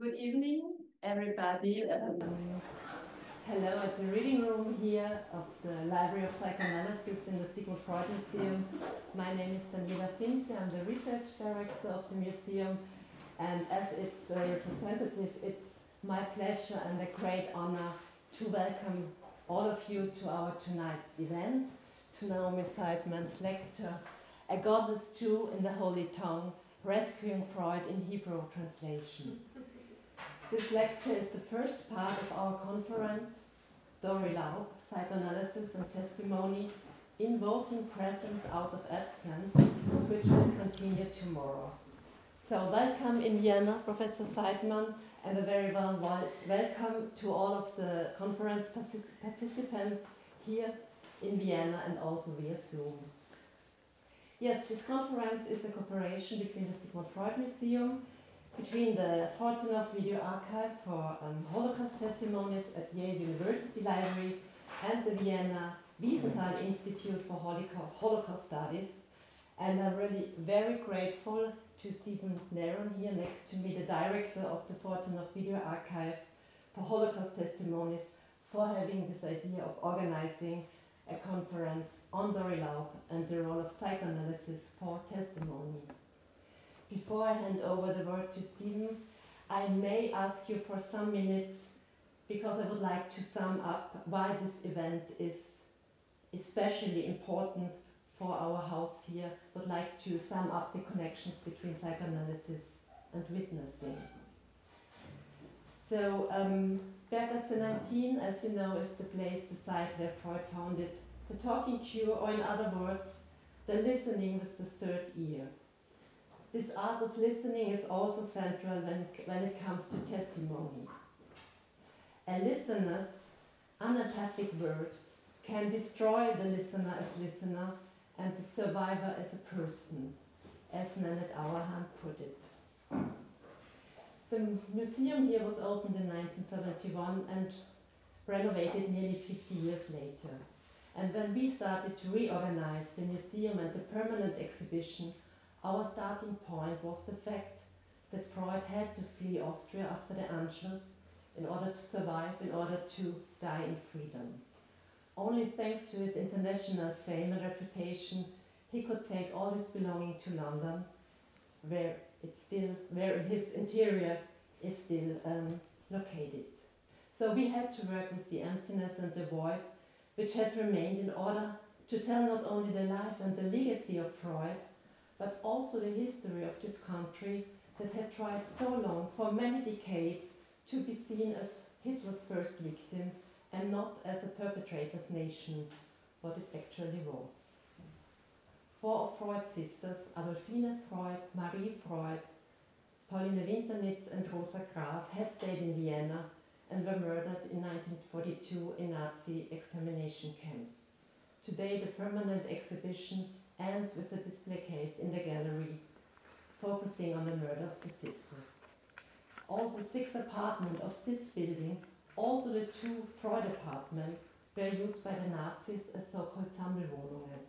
Good evening, everybody. Um, hello at the reading room here of the Library of Psychoanalysis in the Sigmund Freud Museum. My name is Daniela Finzi. I'm the research director of the museum. And as its a representative, it's my pleasure and a great honor to welcome all of you to our tonight's event, to Naomi Seidman's lecture, A Godless Jew in the Holy Tongue, Rescuing Freud in Hebrew Translation. This lecture is the first part of our conference, Dori Laub, Psychoanalysis and Testimony, Invoking Presence Out of Absence, which will continue tomorrow. So welcome in Vienna, Professor Seidman, and a very warm welcome to all of the conference participants here in Vienna and also via Zoom. Yes, this conference is a cooperation between the Sigmund Freud Museum between the Fortunoff Video Archive for um, Holocaust testimonies at Yale University Library and the Vienna Wiesenthal Institute for Holocaust Studies. And I'm really very grateful to Stephen Naron here next to me, the director of the Fortunoff Video Archive for Holocaust testimonies, for having this idea of organizing a conference on Dori Laub and the role of psychoanalysis for testimony. Before I hand over the word to Stephen, I may ask you for some minutes because I would like to sum up why this event is especially important for our house here. Would like to sum up the connections between psychoanalysis and witnessing. So, um, Berggasse 19, as you know, is the place, the site where Freud founded the talking cure, or in other words, the listening with the third ear. This art of listening is also central when, when it comes to testimony. A listener's unempathic words can destroy the listener as listener and the survivor as a person, as Nanette Auerhahn put it. The museum here was opened in 1971 and renovated nearly 50 years later. And when we started to reorganize the museum and the permanent exhibition, our starting point was the fact that Freud had to flee Austria after the Anschluss in order to survive, in order to die in freedom. Only thanks to his international fame and reputation, he could take all his belongings to London, where it's still, where his interior is still um, located. So we had to work with the emptiness and the void, which has remained in order to tell not only the life and the legacy of Freud, but also the history of this country that had tried so long, for many decades, to be seen as Hitler's first victim and not as a perpetrator's nation, what it actually was. Four of Freud's sisters, Adolfine Freud, Marie Freud, Pauline Winternitz and Rosa Graf, had stayed in Vienna and were murdered in 1942 in Nazi extermination camps. Today, the permanent exhibition ends with a display case in the gallery focusing on the murder of the sisters. Also, six apartments of this building, also the two Freud apartments, were used by the Nazis as so-called Sammelwohnungen,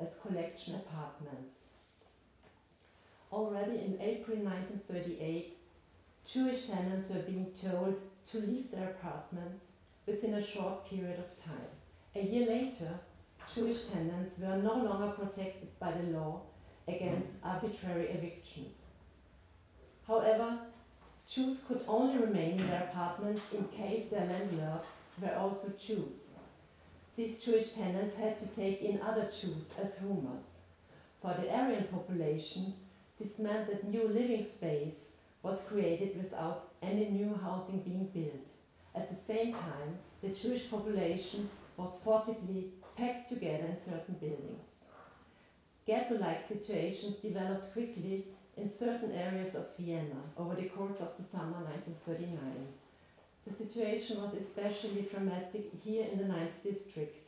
as collection apartments. Already in April 1938, Jewish tenants were being told to leave their apartments within a short period of time. A year later, Jewish tenants were no longer protected by the law against mm. arbitrary evictions. However, Jews could only remain in their apartments in case their landlords were also Jews. These Jewish tenants had to take in other Jews as roomers. For the Aryan population, this meant that new living space was created without any new housing being built. At the same time, the Jewish population was forcibly packed together in certain buildings. Ghetto-like situations developed quickly in certain areas of Vienna over the course of the summer 1939. The situation was especially dramatic here in the 9th district,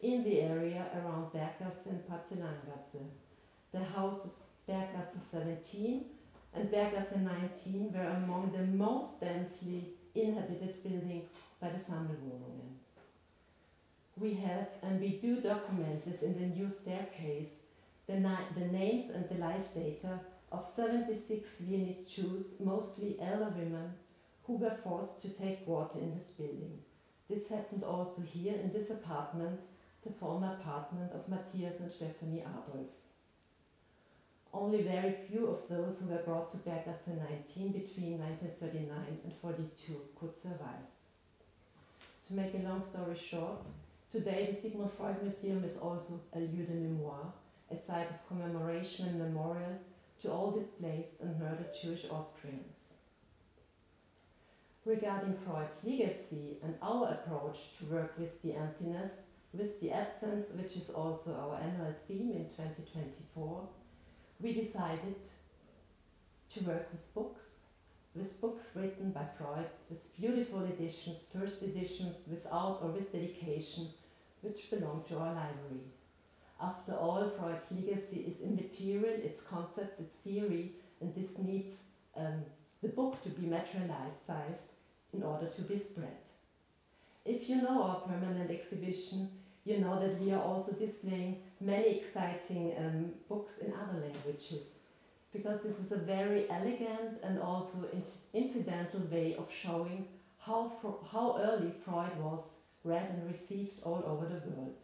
in the area around Berggasse and Porzellangasse. The houses Berggasse 17 and Berggasse 19 were among the most densely inhabited buildings by the Sammelwohnungen we have, and we do document this in the new staircase, the, the names and the life data of 76 Viennese Jews, mostly elder women, who were forced to take water in this building. This happened also here in this apartment, the former apartment of Matthias and Stephanie Adolf. Only very few of those who were brought to Berggasse 19 between 1939 and 42 could survive. To make a long story short, today the Sigmund Freud Museum is also a lieu de mémoire, a site of commemoration and memorial to all displaced and murdered Jewish Austrians. Regarding Freud's legacy and our approach to work with the emptiness, with the absence, which is also our annual theme in 2024, we decided to work with books, with books written by Freud, with beautiful editions, first editions, without or with dedication, which belong to our library. After all, Freud's legacy is immaterial, its concepts, its theory, and this needs um, the book to be materialized in order to be spread. If you know our permanent exhibition, you know that we are also displaying many exciting um, books in other languages because this is a very elegant and also incidental way of showing how, how early Freud was read and received all over the world.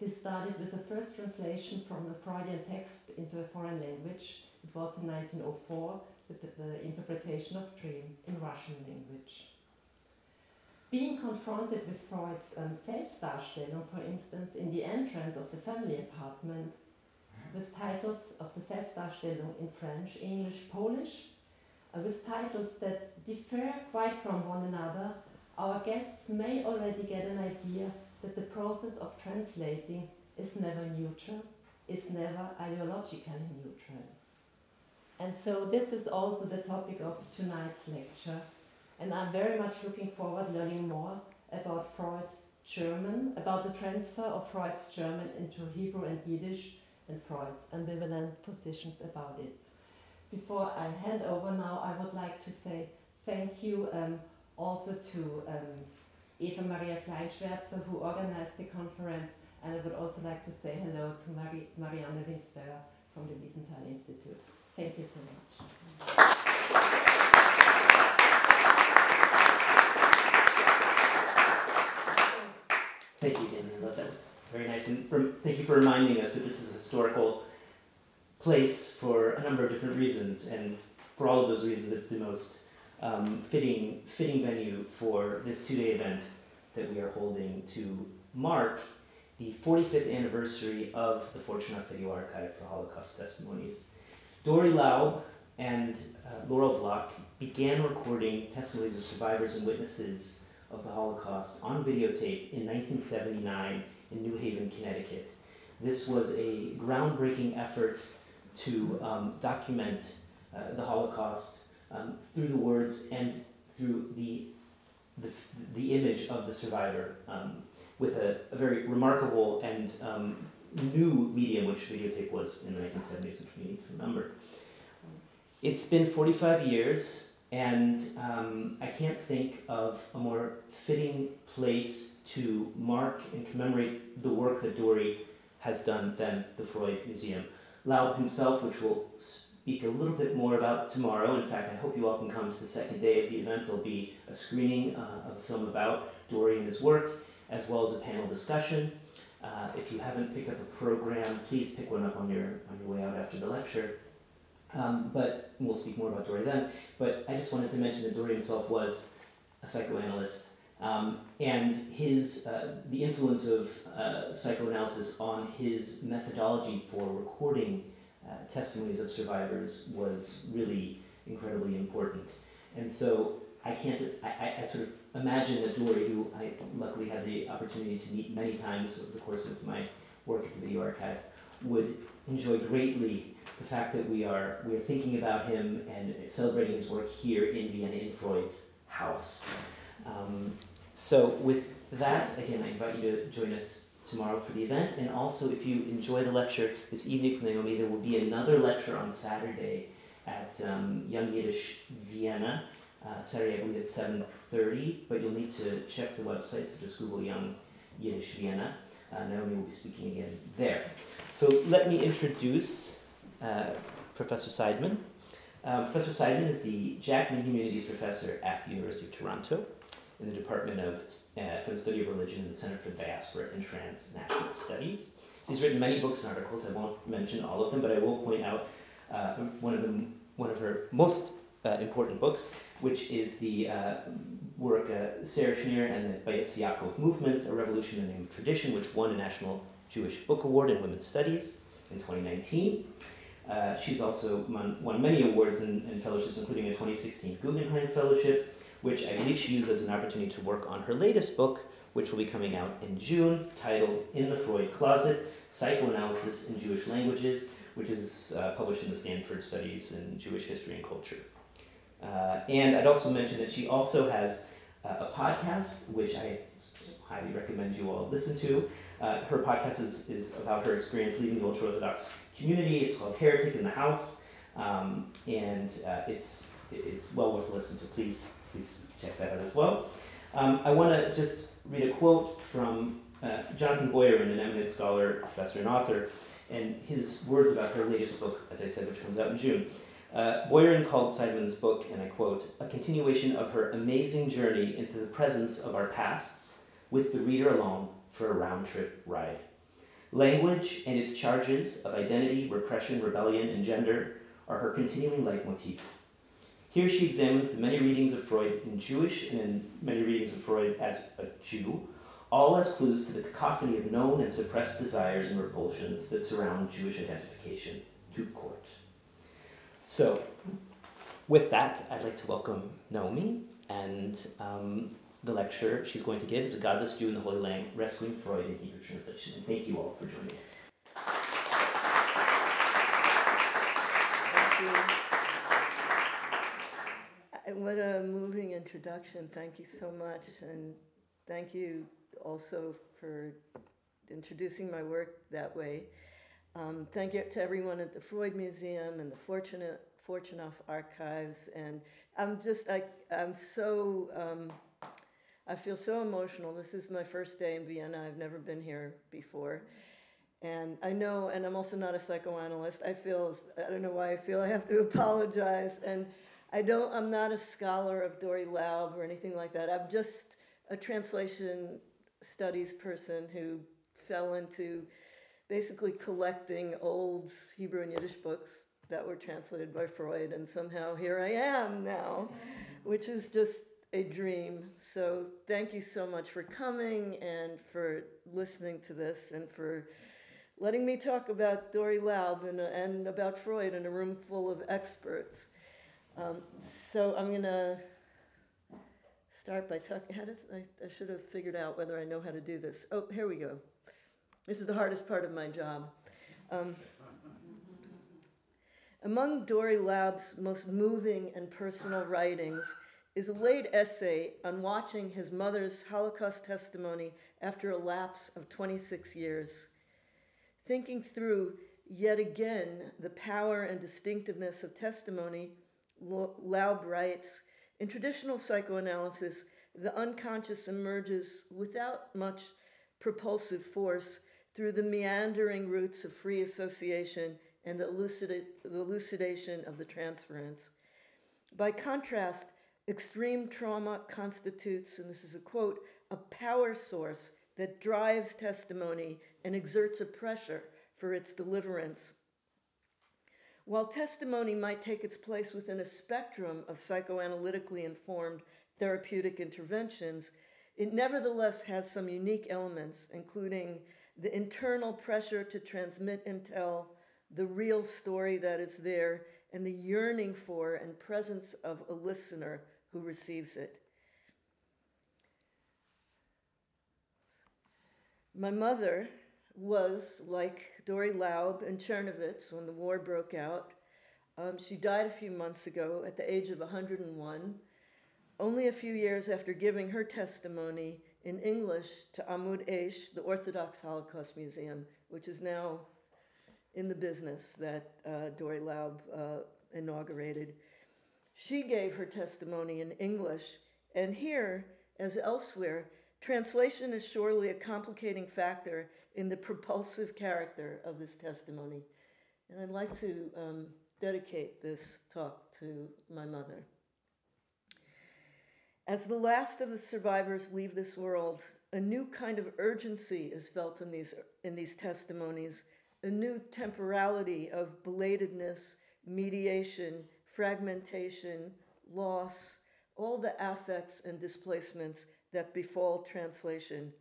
This started with the first translation from a Freudian text into a foreign language. It was in 1904 with the, the interpretation of Dream in Russian language. Being confronted with Freud's um, Selbstdarstellung, for instance, in the entrance of the family apartment, with titles of the Selbstdarstellung in French, English, Polish, uh, with titles that differ quite from one another, our guests may already get an idea that the process of translating is never neutral, is never ideologically neutral. And so this is also the topic of tonight's lecture. And I'm very much looking forward to learning more about Freud's German, about the transfer of Freud's German into Hebrew and Yiddish, and Freud's ambivalent positions about it. Before I hand over now, I would like to say thank you um, also to um, Eva Maria Kleinschwärzer, who organized the conference, and I would also like to say hello to Mari Marianne Windsperger from the Wiesenthal Institute. Thank you so much. Thank you, Dan Lopez. Very nice. And thank you for reminding us that this is a historical place for a number of different reasons. And for all of those reasons, it's the most um, fitting, fitting venue for this two day event that we are holding to mark the 45th anniversary of the Fortunoff Video Archive for Holocaust Testimonies. Dori Laub and uh, Laurel Vlock began recording testimonies of survivors and witnesses of the Holocaust on videotape in 1979 in New Haven, Connecticut. This was a groundbreaking effort to um, document uh, the Holocaust um, through the words and through the, the, the image of the survivor um, with a, a, very remarkable and um, new medium, which videotape was in the 1970s, which we need to remember. It's been 45 years and um, I can't think of a more fitting place to mark and commemorate the work that Dori has done than the Freud Museum. Laub himself, which we'll speak a little bit more about tomorrow. In fact, I hope you all can come to the second day of the event. There'll be a screening uh, of a film about Dori and his work, as well as a panel discussion. Uh, if you haven't picked up a program, please pick one up on your, on your way out after the lecture. Um, but we'll speak more about Dori then. But I just wanted to mention that Dori himself was a psychoanalyst, um, and his uh, the influence of uh, psychoanalysis on his methodology for recording uh, testimonies of survivors was really incredibly important. And so I can't. I, I, sort of imagine that Dori, who I luckily had the opportunity to meet many times over the course of my work at the Video Archive, would enjoy greatly the fact that we are we are thinking about him and celebrating his work here in Vienna in Freud's house. Um, so with that, again, I invite you to join us tomorrow for the event, and also if you enjoy the lecture this evening from Naomi, there will be another lecture on Saturday at um, Young Yiddish Vienna. Uh, Saturday, I believe at seven thirty, but you'll need to check the website. So just Google Young Yiddish Vienna. Uh, Naomi will be speaking again there. So let me introduce Professor Seidman. Um, professor Seidman is the Jackman Humanities Professor at the University of Toronto in the Department of uh, for the Study of Religion in the Center for Diaspora and Transnational Studies. He's written many books and articles. I won't mention all of them, but I will point out uh, one of them, one of her most uh, important books, which is the uh, work uh, Sarah Schenirer and the Bayis Yaakov Movement, A Revolution in the Name of Tradition, which won a National Jewish Book Award in Women's Studies in 2019. Uh, she's also won, won many awards and, and, fellowships, including a 2016 Guggenheim Fellowship, which I believe she used as an opportunity to work on her latest book, which will be coming out in June, titled In the Freud Closet Psychoanalysis in Jewish Languages, which is uh, published in the Stanford Studies in Jewish History and Culture. Uh, and I'd also mention that she also has uh, a podcast, which I highly recommend you all listen to. Uh, her podcast is, is about her experience leaving the ultra Orthodox community. It's called Heretic in the House, um, and uh, it's it's well worth a listen. So please please check that out as well. Um, I want to just read a quote from uh, Jonathan Boyarin, an eminent scholar, professor, and author, and his words about her latest book, as I said, which comes out in June. Uh, called Seidman's book, and I quote, a continuation of her amazing journey into the presence of our pasts with the reader along for a round trip ride. Language and its charges of identity, repression, rebellion, and gender are her continuing leitmotif. Here she examines the many readings of Freud in Jewish and in many readings of Freud as a Jew, all as clues to the cacophony of known and suppressed desires and repulsions that surround Jewish identification to court. So, with that, I'd like to welcome Naomi, and um, the lecture she's going to give is A Godless Jew in the Holy Land, Rescuing Freud in Hebrew Translation. And thank you all for joining us. Thank you. What a moving introduction. Thank you so much. And thank you also for introducing my work that way. Um, thank you to everyone at the Freud Museum and the Fortunate Fortunoff Archives. And I'm just, I, I'm so, um, I feel so emotional. This is my first day in Vienna. I've never been here before. And I know, and I'm also not a psychoanalyst. I feel, I don't know why I feel I have to apologize. And I don't, I'm not a scholar of Dori Laub or anything like that. I'm just a translation studies person who fell into basically collecting old Hebrew and Yiddish books that were translated by Freud, and somehow here I am now, mm-hmm. which is just a dream. So thank you so much for coming and for listening to this and for letting me talk about Dori Laub and, and about Freud in a room full of experts. Um, so I'm going to start by talking. How does, I, I should have figured out whether I know how to do this. Oh, here we go. This is the hardest part of my job. Um, among Dori Laub's most moving and personal writings is a late essay on watching his mother's Holocaust testimony after a lapse of 26 years. Thinking through yet again the power and distinctiveness of testimony, Laub writes In traditional psychoanalysis, the unconscious emerges without much propulsive force through the meandering roots of free association and the elucidation of the transference. By contrast, extreme trauma constitutes, and this is a quote, a power source that drives testimony and exerts a pressure for its deliverance. While testimony might take its place within a spectrum of psychoanalytically informed therapeutic interventions, it nevertheless has some unique elements, including the internal pressure to transmit and tell the real story that is there, and the yearning for and presence of a listener who receives it. My mother was like Dori Laub in Chernovitz when the war broke out. Um, she died a few months ago at the age of 101, only a few years after giving her testimony in English to Amud Aish, the Orthodox Holocaust Museum, which is now in the business that uh, Laub uh, inaugurated. She gave her testimony in English, and here, as elsewhere, translation is surely a complicating factor in the propulsive character of this testimony. And I'd like to um, dedicate this talk to my mother. As the last of the survivors leave this world, a new kind of urgency is felt in these, in these testimonies, a new temporality of belatedness, mediation, fragmentation, loss, all the affects and displacements that befall translation.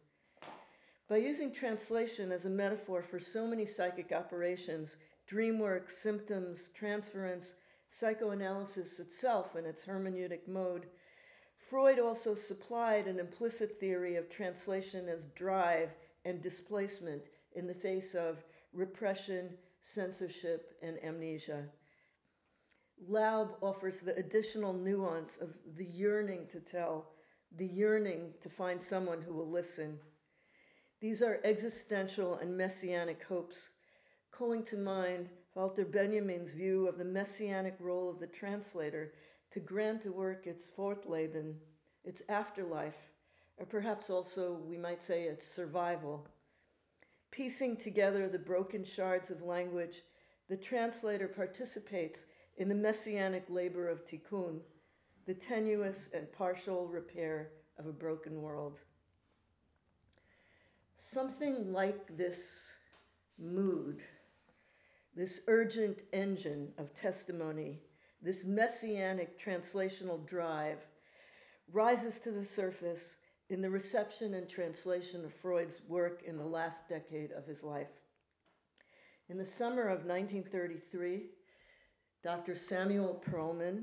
By using translation as a metaphor for so many psychic operations, dream work, symptoms, transference, psychoanalysis itself in its hermeneutic mode, Freud also supplied an implicit theory of translation as drive and displacement in the face of repression, censorship, and amnesia. Laub offers the additional nuance of the yearning to tell, the yearning to find someone who will listen. These are existential and messianic hopes, calling to mind Walter Benjamin's view of the messianic role of the translator to grant a work its fortleben, its afterlife, or perhaps also, we might say, its survival. Piecing together the broken shards of language, the translator participates in the messianic labor of tikkun, the tenuous and partial repair of a broken world. Something like this mood, this urgent engine of testimony, this messianic translational drive rises to the surface in the reception and translation of Freud's work in the last decade of his life. In the summer of 1933, Dr. Samuel Perlman,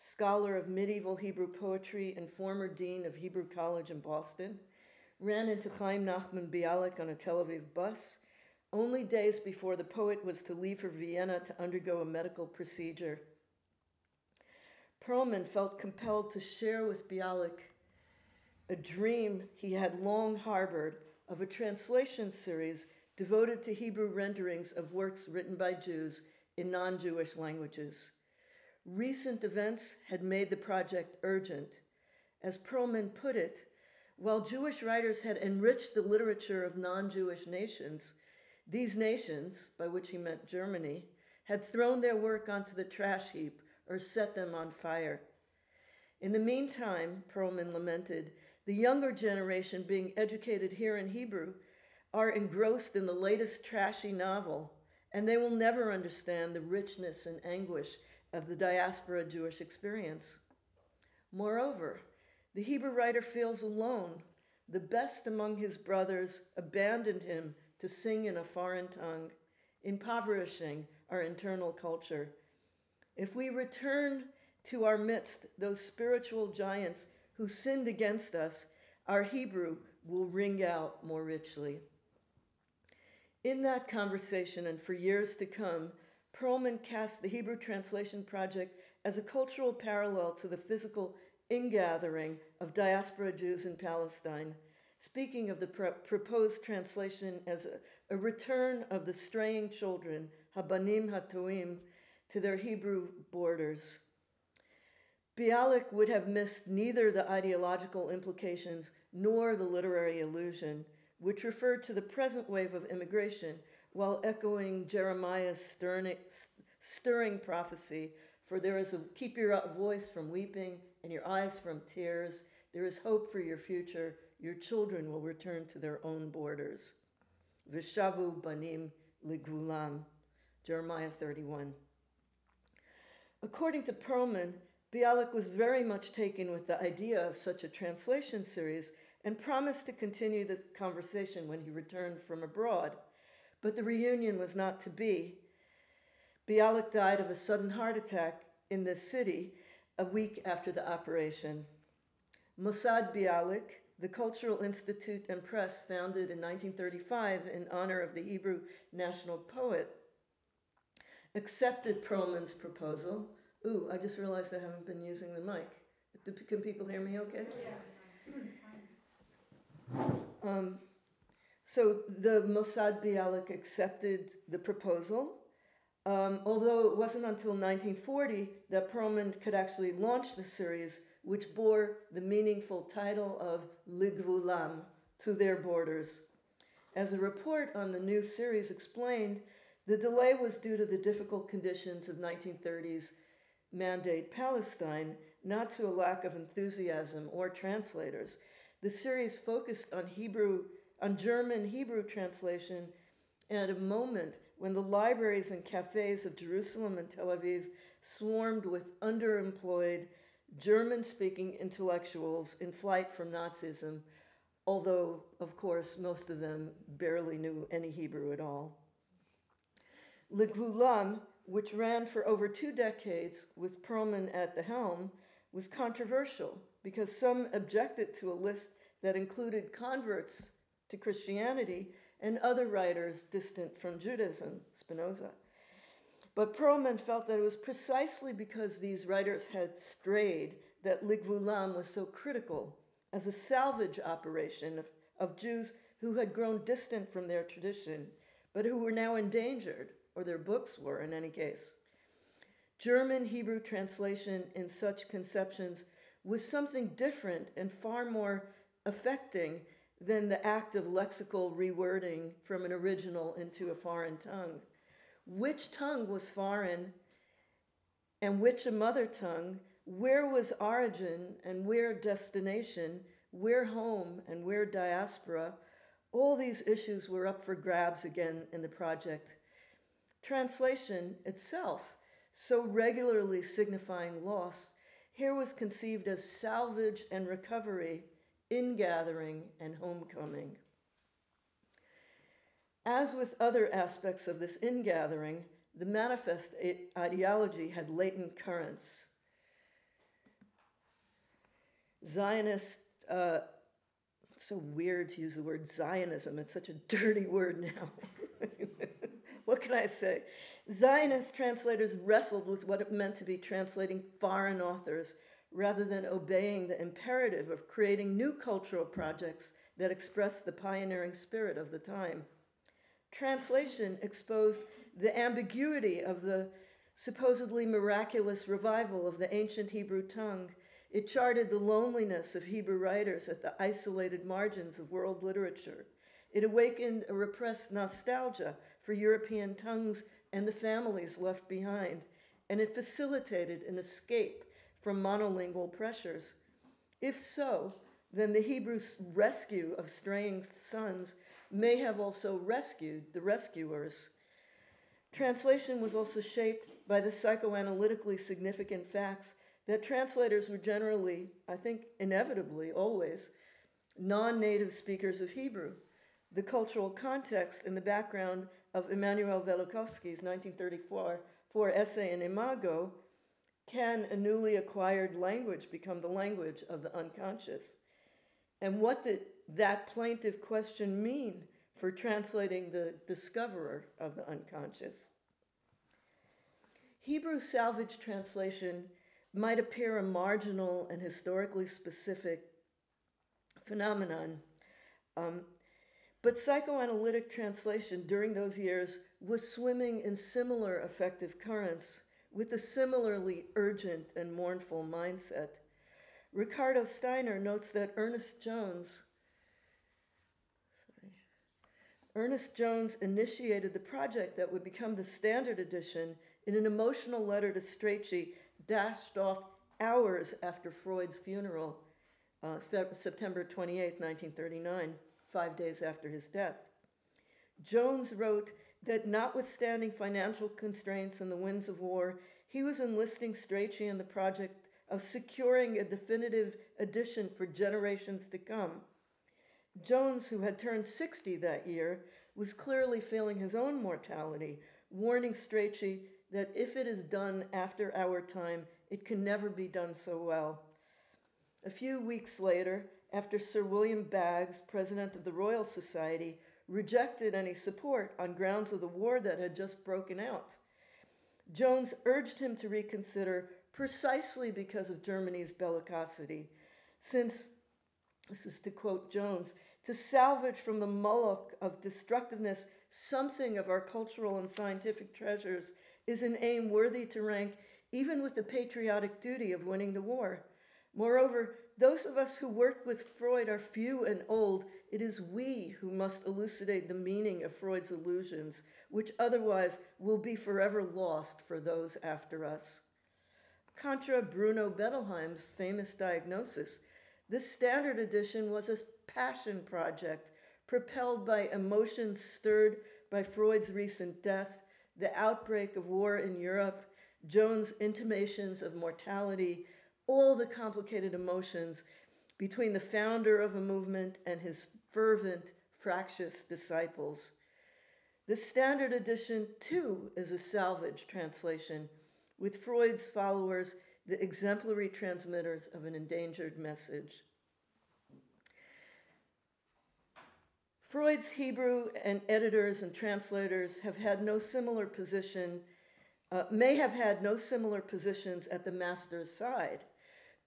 scholar of medieval Hebrew poetry and former dean of Hebrew College in Boston, ran into Chaim Nachman Bialik on a Tel Aviv bus only days before the poet was to leave for Vienna to undergo a medical procedure. Perlman felt compelled to share with Bialik a dream he had long harbored of a translation series devoted to Hebrew renderings of works written by Jews in non Jewish languages. Recent events had made the project urgent. As Perlman put it, while Jewish writers had enriched the literature of non Jewish nations, these nations, by which he meant Germany, had thrown their work onto the trash heap or set them on fire. In the meantime, Perlman lamented, the younger generation being educated here in Hebrew are engrossed in the latest trashy novel and they will never understand the richness and anguish of the diaspora Jewish experience. Moreover, the Hebrew writer feels alone. The best among his brothers abandoned him to sing in a foreign tongue, impoverishing our internal culture. If we return to our midst those spiritual giants who sinned against us, our Hebrew will ring out more richly. In that conversation, and for years to come, Perlman cast the Hebrew Translation Project as a cultural parallel to the physical ingathering of diaspora Jews in Palestine, speaking of the pro- proposed translation as a, a, return of the straying children, Habanim Hatoim, to their Hebrew borders. Bialik would have missed neither the ideological implications nor the literary illusion which referred to the present wave of immigration while echoing Jeremiah's stirring, prophecy For there is a keep your voice from weeping and your eyes from tears. There is hope for your future. Your children will return to their own borders. Vishavu banim ligvulam, Jeremiah 31. According to Perlman, Bialik was very much taken with the idea of such a translation series and promised to continue the conversation when he returned from abroad. But the reunion was not to be. Bialik died of a sudden heart attack in the city a week after the operation. Mossad Bialik, the Cultural Institute and Press founded in 1935 in honor of the Hebrew national poet, accepted Perlman's proposal. Ooh, I just realized I haven't been using the mic. Can people hear me okay? Yeah. Um, so the Mossad Bialik accepted the proposal, um, although it wasn't until 1940 that Perlman could actually launch the series, which bore the meaningful title of Ligvulam, to their borders. As a report on the new series explained, The delay was due to the difficult conditions of 1930s mandate Palestine, not to a lack of enthusiasm or translators. The series focused on Hebrew, on German Hebrew translation at a moment when the libraries and cafes of Jerusalem and Tel Aviv swarmed with underemployed German speaking intellectuals in flight from Nazism, although, of course, most of them barely knew any Hebrew at all. Ligvulam, which ran for over two decades with Perlman at the helm, was controversial because some objected to a list that included converts to Christianity and other writers distant from Judaism, Spinoza. But Perlman felt that it was precisely because these writers had strayed that Ligvulam was so critical as a salvage operation of, of Jews who had grown distant from their tradition, but who were now endangered or their books were in any case. German Hebrew translation in such conceptions was something different and far more affecting than the act of lexical rewording from an original into a foreign tongue. Which tongue was foreign and which a mother tongue? Where was origin and where destination? Where home and where diaspora? All these issues were up for grabs again in the project Translation itself, so regularly signifying loss, here was conceived as salvage and recovery, ingathering and homecoming. As with other aspects of this ingathering, the manifest ideology had latent currents. Zionist, uh, so weird to use the word Zionism, it's such a dirty word now. what can I say? Zionist translators wrestled with what it meant to be translating foreign authors rather than obeying the imperative of creating new cultural projects that expressed the pioneering spirit of the time. Translation exposed the ambiguity of the supposedly miraculous revival of the ancient Hebrew tongue. It charted the loneliness of Hebrew writers at the isolated margins of world literature. It awakened a repressed nostalgia for European tongues and the families left behind, and it facilitated an escape from monolingual pressures. If so, then the Hebrew's rescue of straying sons may have also rescued the rescuers. Translation was also shaped by the psychoanalytically significant facts that translators were generally, I think inevitably always, non native speakers of Hebrew. The cultural context and the background of Immanuel Velikovsky's 1934 essay in Imago, can a newly acquired language become the language of the unconscious? And what did that plaintive question mean for translating the discoverer of the unconscious? Hebrew salvage translation might appear a marginal and historically specific phenomenon, um, but psychoanalytic translation during those years was swimming in similar affective currents with a similarly urgent and mournful mindset. Riccardo Steiner notes that Ernest Jones, sorry, Ernest Jones initiated the project that would become the standard edition in an emotional letter to Strachey, dashed off hours after Freud's funeral, uh, September 28, 1939 five days after his death. Jones wrote that notwithstanding financial constraints and the winds of war, he was enlisting Strachey in the project of securing a definitive edition for generations to come. Jones, who had turned 60 that year, was clearly feeling his own mortality, warning Strachey that if it is done after our time, it can never be done so well. A few weeks later, after Sir William Baggs, president of the Royal Society, rejected any support on grounds of the war that had just broken out. Jones urged him to reconsider precisely because of Germany's bellicosity, since, this is to quote Jones, to salvage from the Moloch of destructiveness something of our cultural and scientific treasures is an aim worthy to rank even with the patriotic duty of winning the war. Moreover, those of us who worked with Freud are few and old. It is we who must elucidate the meaning of Freud's illusions, which otherwise will be forever lost for those after us. Contra Bruno Bettelheim's famous diagnosis, this standard edition was a passion project propelled by emotions stirred by Freud's recent death, the outbreak of war in Europe, Jones' intimations of mortality, all the complicated emotions between the founder of a movement and his fervent, fractious disciples. The standard edition, too, is a salvage translation, with Freud's followers the exemplary transmitters of an endangered message. Freud's Hebrew and editors and translators have had no similar position, uh, may have had no similar positions at the master's side,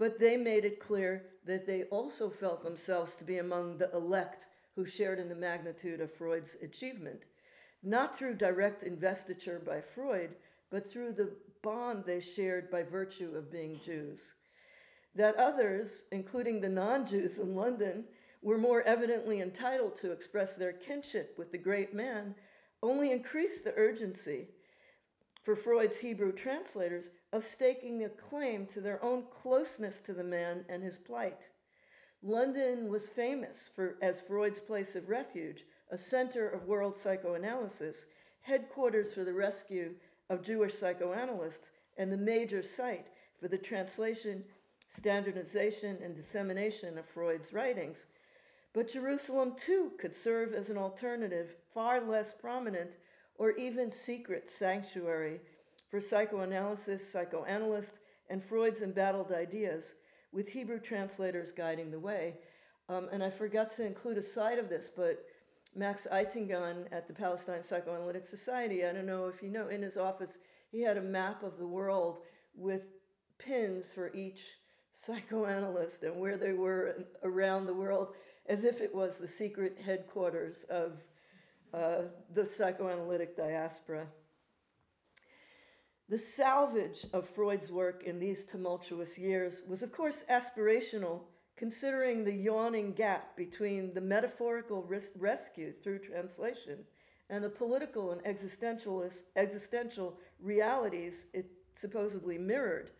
but they made it clear that they also felt themselves to be among the elect who shared in the magnitude of Freud's achievement, not through direct investiture by Freud, but through the bond they shared by virtue of being Jews. That others, including the non Jews in London, were more evidently entitled to express their kinship with the great man only increased the urgency for Freud's Hebrew translators of staking a claim to their own closeness to the man and his plight. London was famous for, as Freud's place of refuge, a center of world psychoanalysis, headquarters for the rescue of Jewish psychoanalysts, and the major site for the translation, standardization, and dissemination of Freud's writings. But Jerusalem too could serve as an alternative, far less prominent or even secret sanctuary for psychoanalysis, psychoanalysts, and Freud's embattled ideas, with Hebrew translators guiding the way. Um, and I forgot to include a side of this, but Max Eitingon at the Palestine Psychoanalytic Society, I don't know if you know, in his office, he had a map of the world with pins for each psychoanalyst and where they were around the world as if it was the secret headquarters of uh, the psychoanalytic diaspora. The salvage of Freud's work in these tumultuous years was, of course, aspirational, considering the yawning gap between the metaphorical res- rescue through translation and the political and existential, existential realities it supposedly mirrored.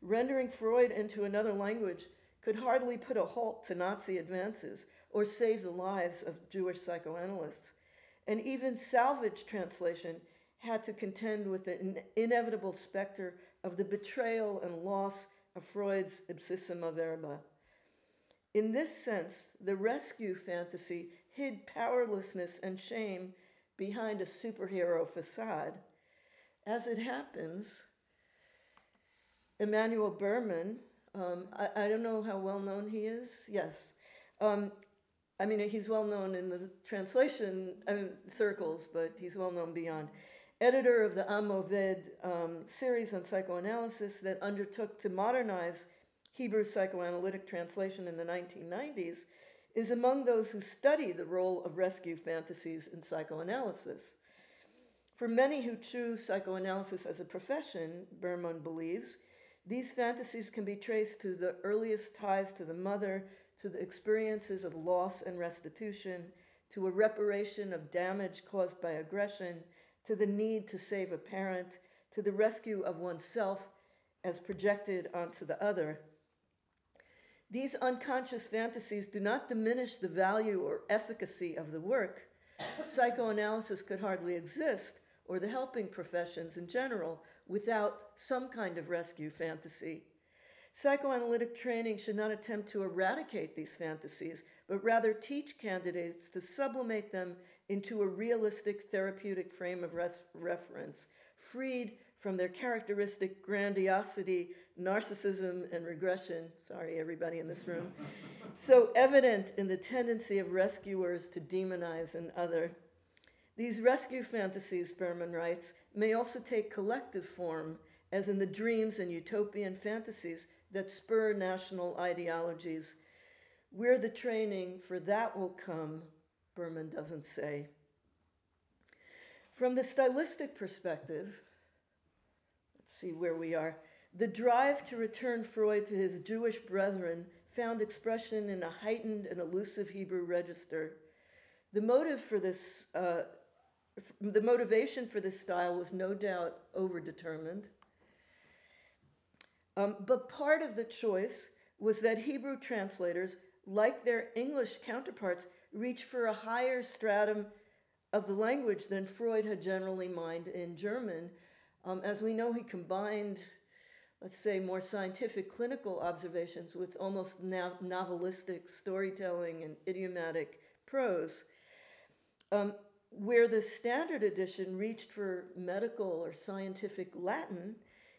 Rendering Freud into another language could hardly put a halt to Nazi advances or save the lives of Jewish psychoanalysts. And even salvage translation had to contend with the inevitable specter of the betrayal and loss of Freud's ipsissima verba. In this sense, the rescue fantasy hid powerlessness and shame behind a superhero facade. As it happens, Emanuel Berman, um, I, I, don't know how well known he is, yes. Um, I mean, he's well known in the translation I mean, circles, but he's well known beyond. Editor of the Am Oved um, series on psychoanalysis that undertook to modernize Hebrew psychoanalytic translation in the 1990s, is among those who study the role of rescue fantasies in psychoanalysis. For many who choose psychoanalysis as a profession, Berman believes, these fantasies can be traced to the earliest ties to the mother, to the experiences of loss and restitution, to a reparation of damage caused by aggression, to the need to save a parent, to the rescue of oneself as projected onto the other. These unconscious fantasies do not diminish the value or efficacy of the work. Psychoanalysis could hardly exist, or the helping professions in general, without some kind of rescue fantasy. Psychoanalytic training should not attempt to eradicate these fantasies, but rather teach candidates to sublimate them into a realistic therapeutic frame of reference, freed from their characteristic grandiosity, narcissism, and regression. Sorry, everybody in this room. so evident in the tendency of rescuers to demonize an other. These rescue fantasies, Berman writes, may also take collective form, as in the dreams and utopian fantasies that spur national ideologies. Where the training for that will come, Berman doesn't say. From the stylistic perspective, let's see where we are. The drive to return Freud to his Jewish brethren found expression in a heightened and elusive Hebrew register. The motive for this, uh, the motivation for this style was no doubt overdetermined. Um, but part of the choice was that Hebrew translators, like their English counterparts, reached for a higher stratum of the language than Freud had generally mined in German. Um, as we know, he combined, let's say, more scientific clinical observations with almost no- novelistic storytelling and idiomatic prose. Um, where the standard edition reached for medical or scientific Latin,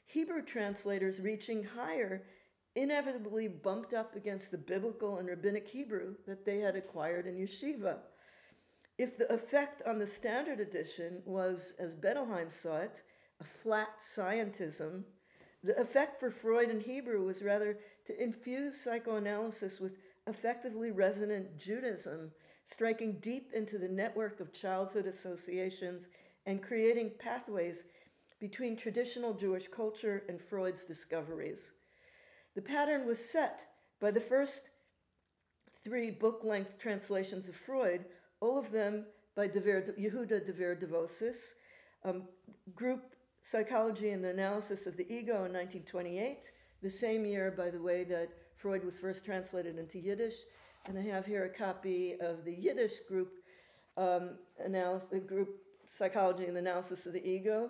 Hebrew translators reaching higher inevitably bumped up against the biblical and rabbinic Hebrew that they had acquired in yeshiva. If the effect on the standard edition was, as Bettelheim saw it, a flat scientism, the effect for Freud and Hebrew was rather to infuse psychoanalysis with effectively resonant Judaism, striking deep into the network of childhood associations and creating pathways between traditional Jewish culture and Freud's discoveries. The pattern was set by the first three book length translations of Freud, all of them by de Yehuda de Ver Devosis, um, Group Psychology and the Analysis of the Ego in 1928, the same year, by the way, that Freud was first translated into Yiddish. And I have here a copy of the Yiddish group um, analysis, group Psychology and the Analysis of the Ego,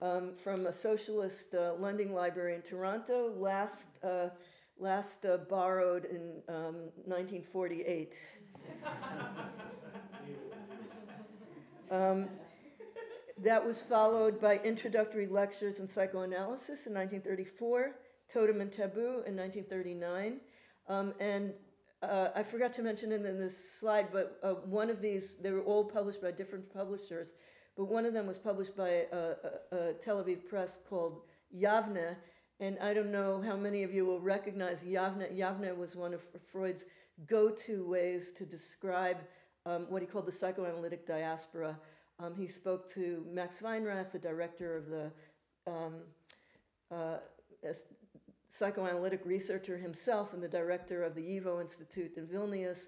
um, from a socialist uh, lending library in Toronto, last, uh, last uh, borrowed in um, 1948. um, that was followed by introductory lectures in psychoanalysis in 1934, Totem and Taboo in 1939, um, and uh, I forgot to mention in, in this slide, but uh, one of these, they were all published by different publishers but one of them was published by a, a, a Tel Aviv press called Yavne, and I don't know how many of you will recognize Yavne. Yavne was one of Freud's go-to ways to describe um, what he called the psychoanalytic diaspora. Um, he spoke to Max Weinreich, the director of the um, uh, psychoanalytic researcher himself and the director of the YIVO Institute in Vilnius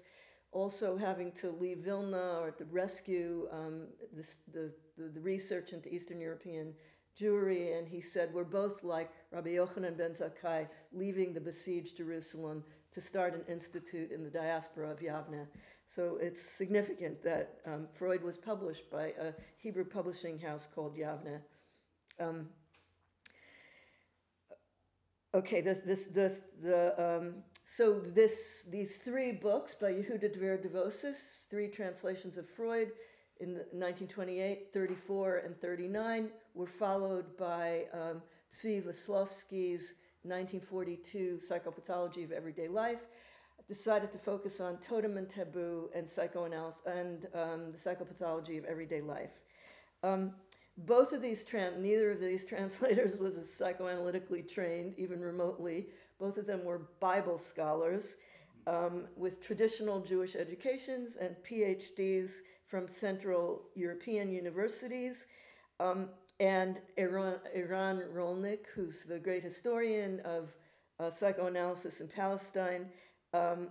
also having to leave Vilna or to rescue um, this, the, the, the, research into Eastern European Jewry. And he said, We're both like Rabbi Yochanan ben Zakkai leaving the besieged Jerusalem to start an institute in the diaspora of Yavne. So it's significant that um, Freud was published by a Hebrew publishing house called Yavne. Um, okay, this, this, the, the um, so this, these three books by Yehuda Dver Devosis, three translations of Freud in 1928, 34, and 39, were followed by um, Veslovsky's 1942 Psychopathology of Everyday Life. Decided to focus on totem and taboo and psychoanalysis and um, the psychopathology of everyday life. Um, both of these, neither of these translators was psychoanalytically trained, even remotely. Both of them were Bible scholars um, with traditional Jewish educations and PhDs from Central European universities. Um, and Iran, Eran Rolnick, who's the great historian of uh, psychoanalysis in Palestine, um,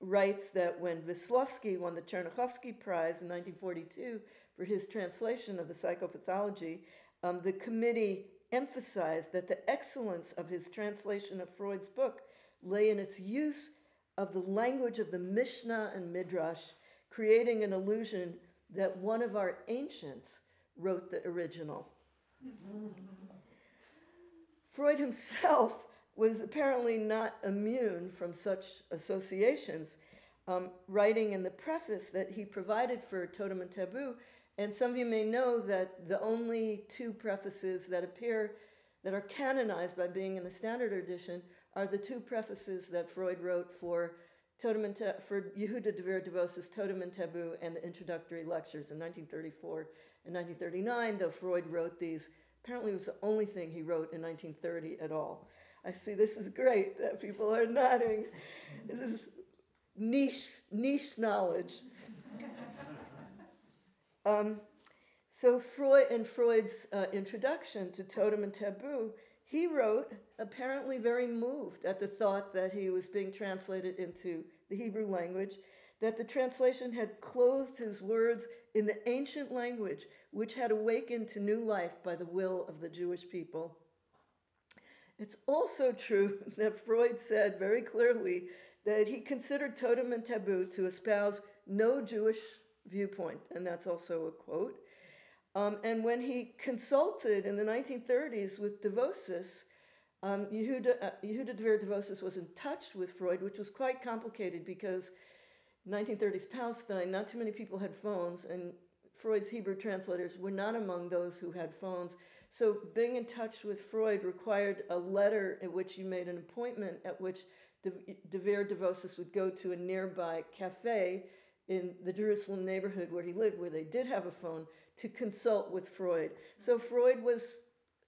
writes that when Veslovsky won the Tchernichovsky Prize in 1942 for his translation of the psychopathology, um, the committee emphasized that the excellence of his translation of Freud's book lay in its use of the language of the Mishnah and Midrash, creating an illusion that one of our ancients wrote the original. Freud himself was apparently not immune from such associations, um, writing in the preface that he provided for Totem and Taboo and some of you may know that the only two prefaces that appear that are canonized by being in the standard edition are the two prefaces that Freud wrote for Totem and for Yehuda de Ver Totem and Taboo and the introductory lectures in 1934 and 1939, though Freud wrote these. Apparently, it was the only thing he wrote in 1930 at all. I see this is great that people are nodding. This is niche, niche knowledge. Um, so Freud, in Freud's uh, introduction to Totem and Taboo, He wrote, apparently very moved at the thought that he was being translated into the Hebrew language, that the translation had clothed his words in the ancient language, which had awakened to new life by the will of the Jewish people. It's also true that Freud said very clearly that he considered totem and taboo to espouse no Jewish viewpoint, and that's also a quote. Um, and when he consulted in the 1930s with Devosis, um, Yehuda, uh, Yehuda Dvir Devosis was in touch with Freud, which was quite complicated because 1930s Palestine, not too many people had phones, and Freud's Hebrew translators were not among those who had phones. So being in touch with Freud required a letter in which you made an appointment at which De Vere Devosis would go to a nearby cafe in the Jerusalem neighborhood where he lived, where they did have a phone, to consult with Freud. So Freud was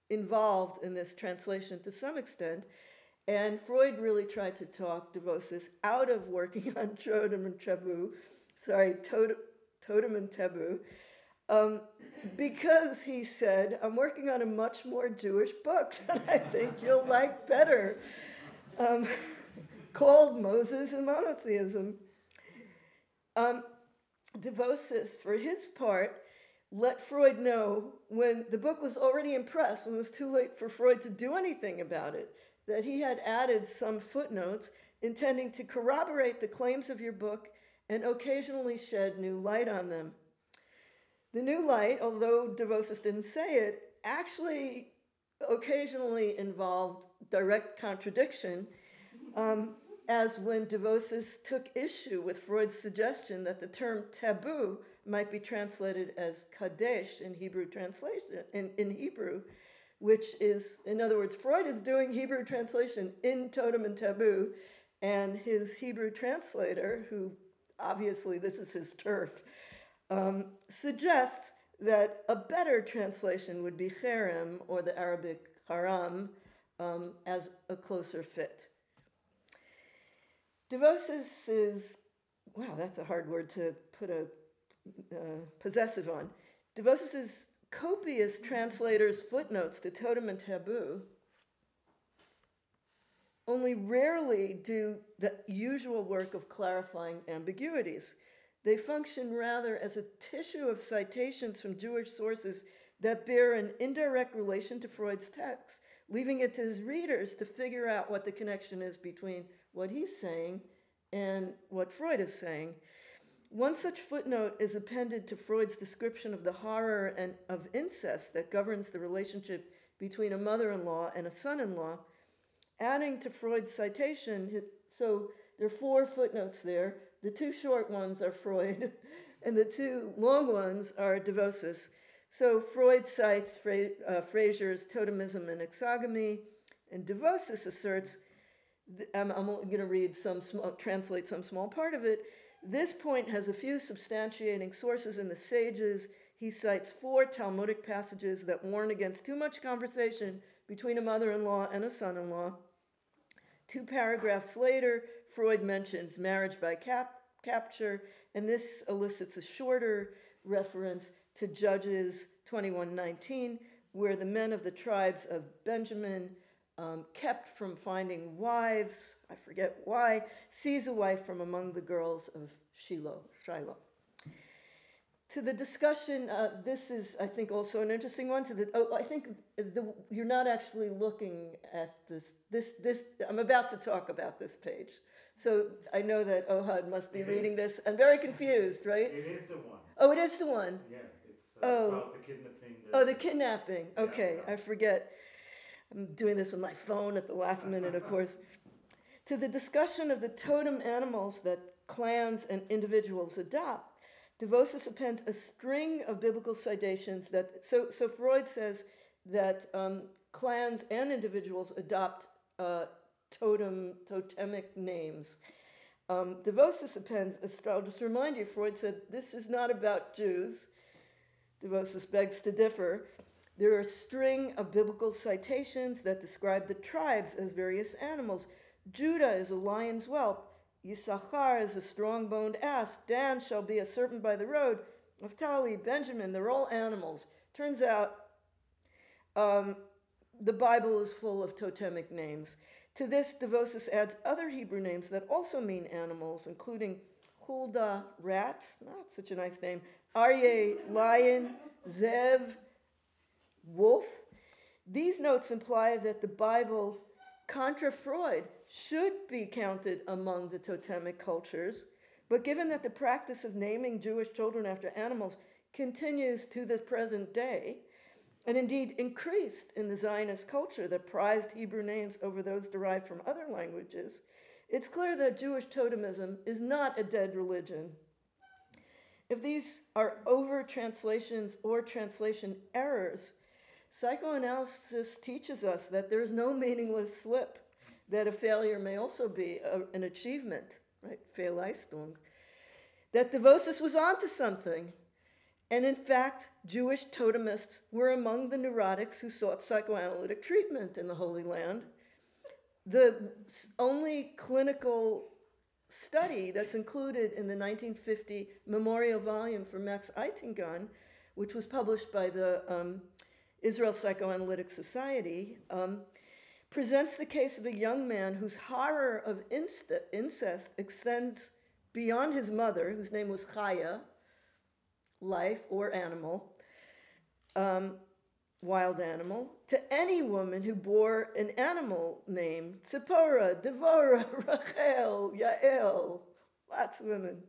involved in this translation to some extent, and Freud really tried to talk Devosis out of working on totem and taboo, sorry, totem, totem and taboo, um, because he said, I'm working on a much more Jewish book that I think you'll like better, um, called Moses and Monotheism. Um, Devosis, for his part, let Freud know when the book was already in press and it was too late for Freud to do anything about it, that he had added some footnotes intending to corroborate the claims of your book and occasionally shed new light on them. The new light, although Devosis didn't say it, actually occasionally involved direct contradiction. Um, as when Devosis took issue with Freud's suggestion that the term taboo might be translated as kadesh in Hebrew translation in, in Hebrew, which is, in other words, Freud is doing Hebrew translation in totem and taboo, and his Hebrew translator, who obviously this is his turf, um, suggests that a better translation would be cherem or the Arabic haram um, as a closer fit. Devosis is, wow, that's a hard word to put a uh, possessive on. Devosis's copious translators' footnotes to totem and taboo only rarely do the usual work of clarifying ambiguities. They function rather as a tissue of citations from Jewish sources that bear an indirect relation to Freud's text, leaving it to his readers to figure out what the connection is between what he's saying and what Freud is saying. One such footnote is appended to Freud's description of the horror and of incest that governs the relationship between a mother-in-law and a son-in-law, adding to Freud's citation. So there are four footnotes there. The two short ones are Freud, and the two long ones are Devosis. So Freud cites Fra- uh, Frazer's totemism and exogamy, and Devosis asserts I'm, I'm going to read some, small, uh, translate some small part of it. This point has a few substantiating sources in the sages. He cites four Talmudic passages that warn against too much conversation between a mother in law and a son in law. Two paragraphs later, Freud mentions marriage by cap- capture, and this elicits a shorter reference to Judges 21:19, where the men of the tribes of Benjamin um, kept from finding wives, I forget why, sees a wife from among the girls of Shiloh, Shiloh. To the discussion, uh, this is, I think, also an interesting one. To the, oh, I think the, you're not actually looking at this. This, this. I'm about to talk about this page, so I know that Ohad must be it reading is. this and very confused, right? It is the one. Oh, it is the one. Yeah, it's uh, Oh. about the kidnapping. Oh, the kidnapping. Yeah, Okay, yeah. I forget. I'm doing this with my phone at the last minute, of course. To the discussion of the totem animals that clans and individuals adopt, Devosis appends a string of biblical citations that. So, so Freud says that um, clans and individuals adopt uh, totem totemic names. Um, Devosis appends. I'll just remind you, Freud said this is not about Jews. Devosis begs to differ. There are a string of biblical citations that describe the tribes as various animals. Judah is a lion's whelp. Issachar is a strong boned ass. Dan shall be a serpent by the road. Naphtali, Benjamin, they're all animals. Turns out um, the Bible is full of totemic names. To this, Devosis adds other Hebrew names that also mean animals, including Huldah, rat, not such a nice name, Aryeh, lion, Zev, wolf. These notes imply that the Bible, contra Freud, should be counted among the totemic cultures, but given that the practice of naming Jewish children after animals continues to the present day, and indeed increased in the Zionist culture that prized Hebrew names over those derived from other languages, it's clear that Jewish totemism is not a dead religion. If these are over translations or translation errors, psychoanalysis teaches us that there is no meaningless slip, that a failure may also be a, an achievement, right? Fehlleistung. That Devosis was onto something, and in fact, Jewish totemists were among the neurotics who sought psychoanalytic treatment in the Holy Land. The only clinical study that's included in the 1950 memorial volume for Max Eitingon, which was published by the um, Israel Psychoanalytic Society, um, presents the case of a young man whose horror of incest extends beyond his mother, whose name was Chaya, life or animal, um, wild animal, to any woman who bore an animal name Tzipora, Devora, Rachel, Yael, lots of women.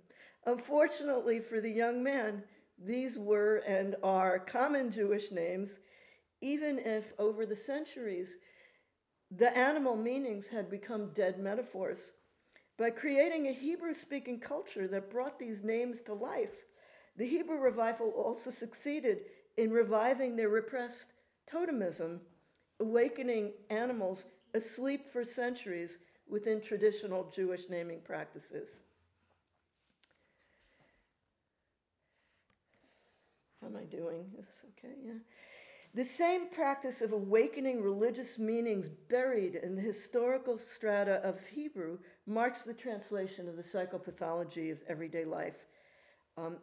Unfortunately for the young man, these were and are common Jewish names, even if over the centuries the animal meanings had become dead metaphors. By creating a Hebrew speaking culture that brought these names to life, the Hebrew revival also succeeded in reviving their repressed totemism, awakening animals asleep for centuries within traditional Jewish naming practices. How am I doing? Is this okay? Yeah. The same practice of awakening religious meanings buried in the historical strata of Hebrew marks the translation of the psychopathology of everyday life. Um,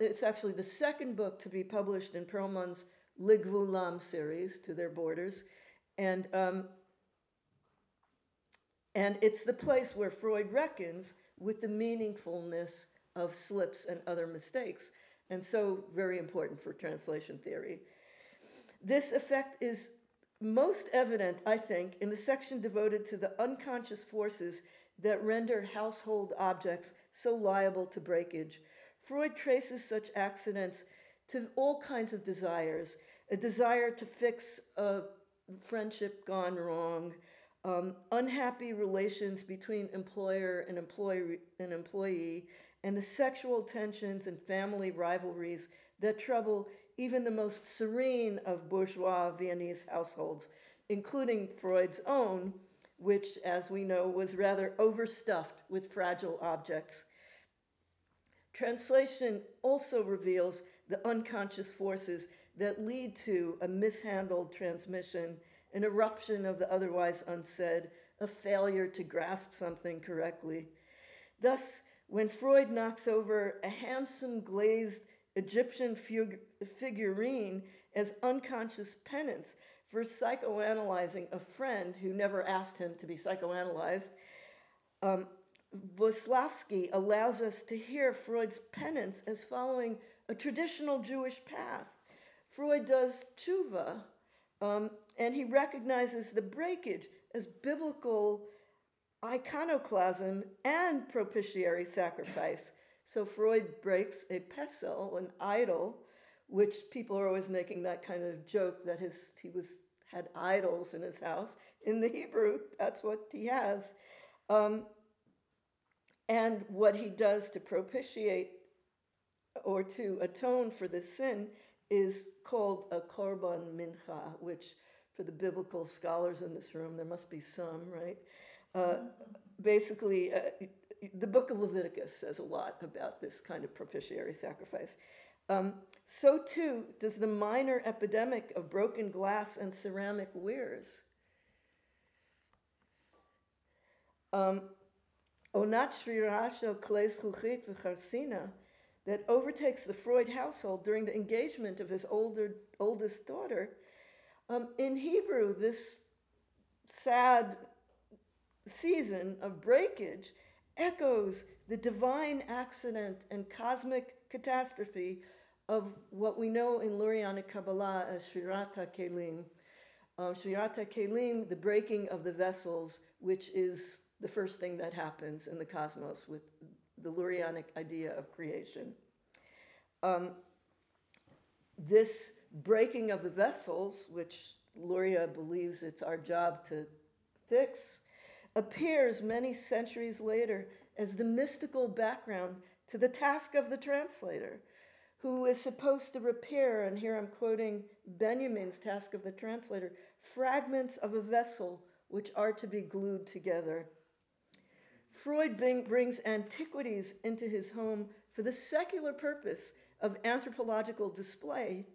it's actually the second book to be published in Perlman's Ligvulam series, To Their Borders. And, um, and it's the place where Freud reckons with the meaningfulness of slips and other mistakes, and so very important for translation theory. This effect is most evident, I think, in the section devoted to the unconscious forces that render household objects so liable to breakage. Freud traces such accidents to all kinds of desires a desire to fix a friendship gone wrong, um, unhappy relations between employer and employee, and employee, and the sexual tensions and family rivalries that trouble even the most serene of bourgeois Viennese households, including Freud's own, which, as we know, was rather overstuffed with fragile objects Translation also reveals the unconscious forces that lead to a mishandled transmission, an eruption of the otherwise unsaid, a failure to grasp something correctly. Thus, when Freud knocks over a handsome glazed Egyptian figurine as unconscious penance for psychoanalyzing a friend who never asked him to be psychoanalyzed, um, Voslavsky allows us to hear Freud's penance as following a traditional Jewish path. Freud does tshuva, um, and he recognizes the breakage as biblical iconoclasm and propitiatory sacrifice. So Freud breaks a pesel, an idol, which people are always making that kind of joke that his he was had idols in his house. In the Hebrew, that's what he has. Um, and what he does to propitiate or to atone for the sin is called a korban mincha, which for the biblical scholars in this room, there must be some, right? Uh, basically, uh, the book of Leviticus says a lot about this kind of propitiatory sacrifice. Um, so too does the minor epidemic of broken glass and ceramic wares. Um, that overtakes the Freud household during the engagement of his older, oldest daughter Um, in Hebrew, this sad season of breakage echoes the divine accident and cosmic catastrophe of what we know in Lurianic Kabbalah as Shvirata Kelim. Um, Shvirata Kelim, the breaking of the vessels, which is the first thing that happens in the cosmos with the Lurianic idea of creation. Um, this breaking of the vessels, which Luria believes it's our job to fix, appears many centuries later as the mystical background to the task of the translator, who is supposed to repair, and here I'm quoting Benjamin's task of the translator, fragments of a vessel which are to be glued together. Freud brings antiquities into his home for the secular purpose of anthropological display.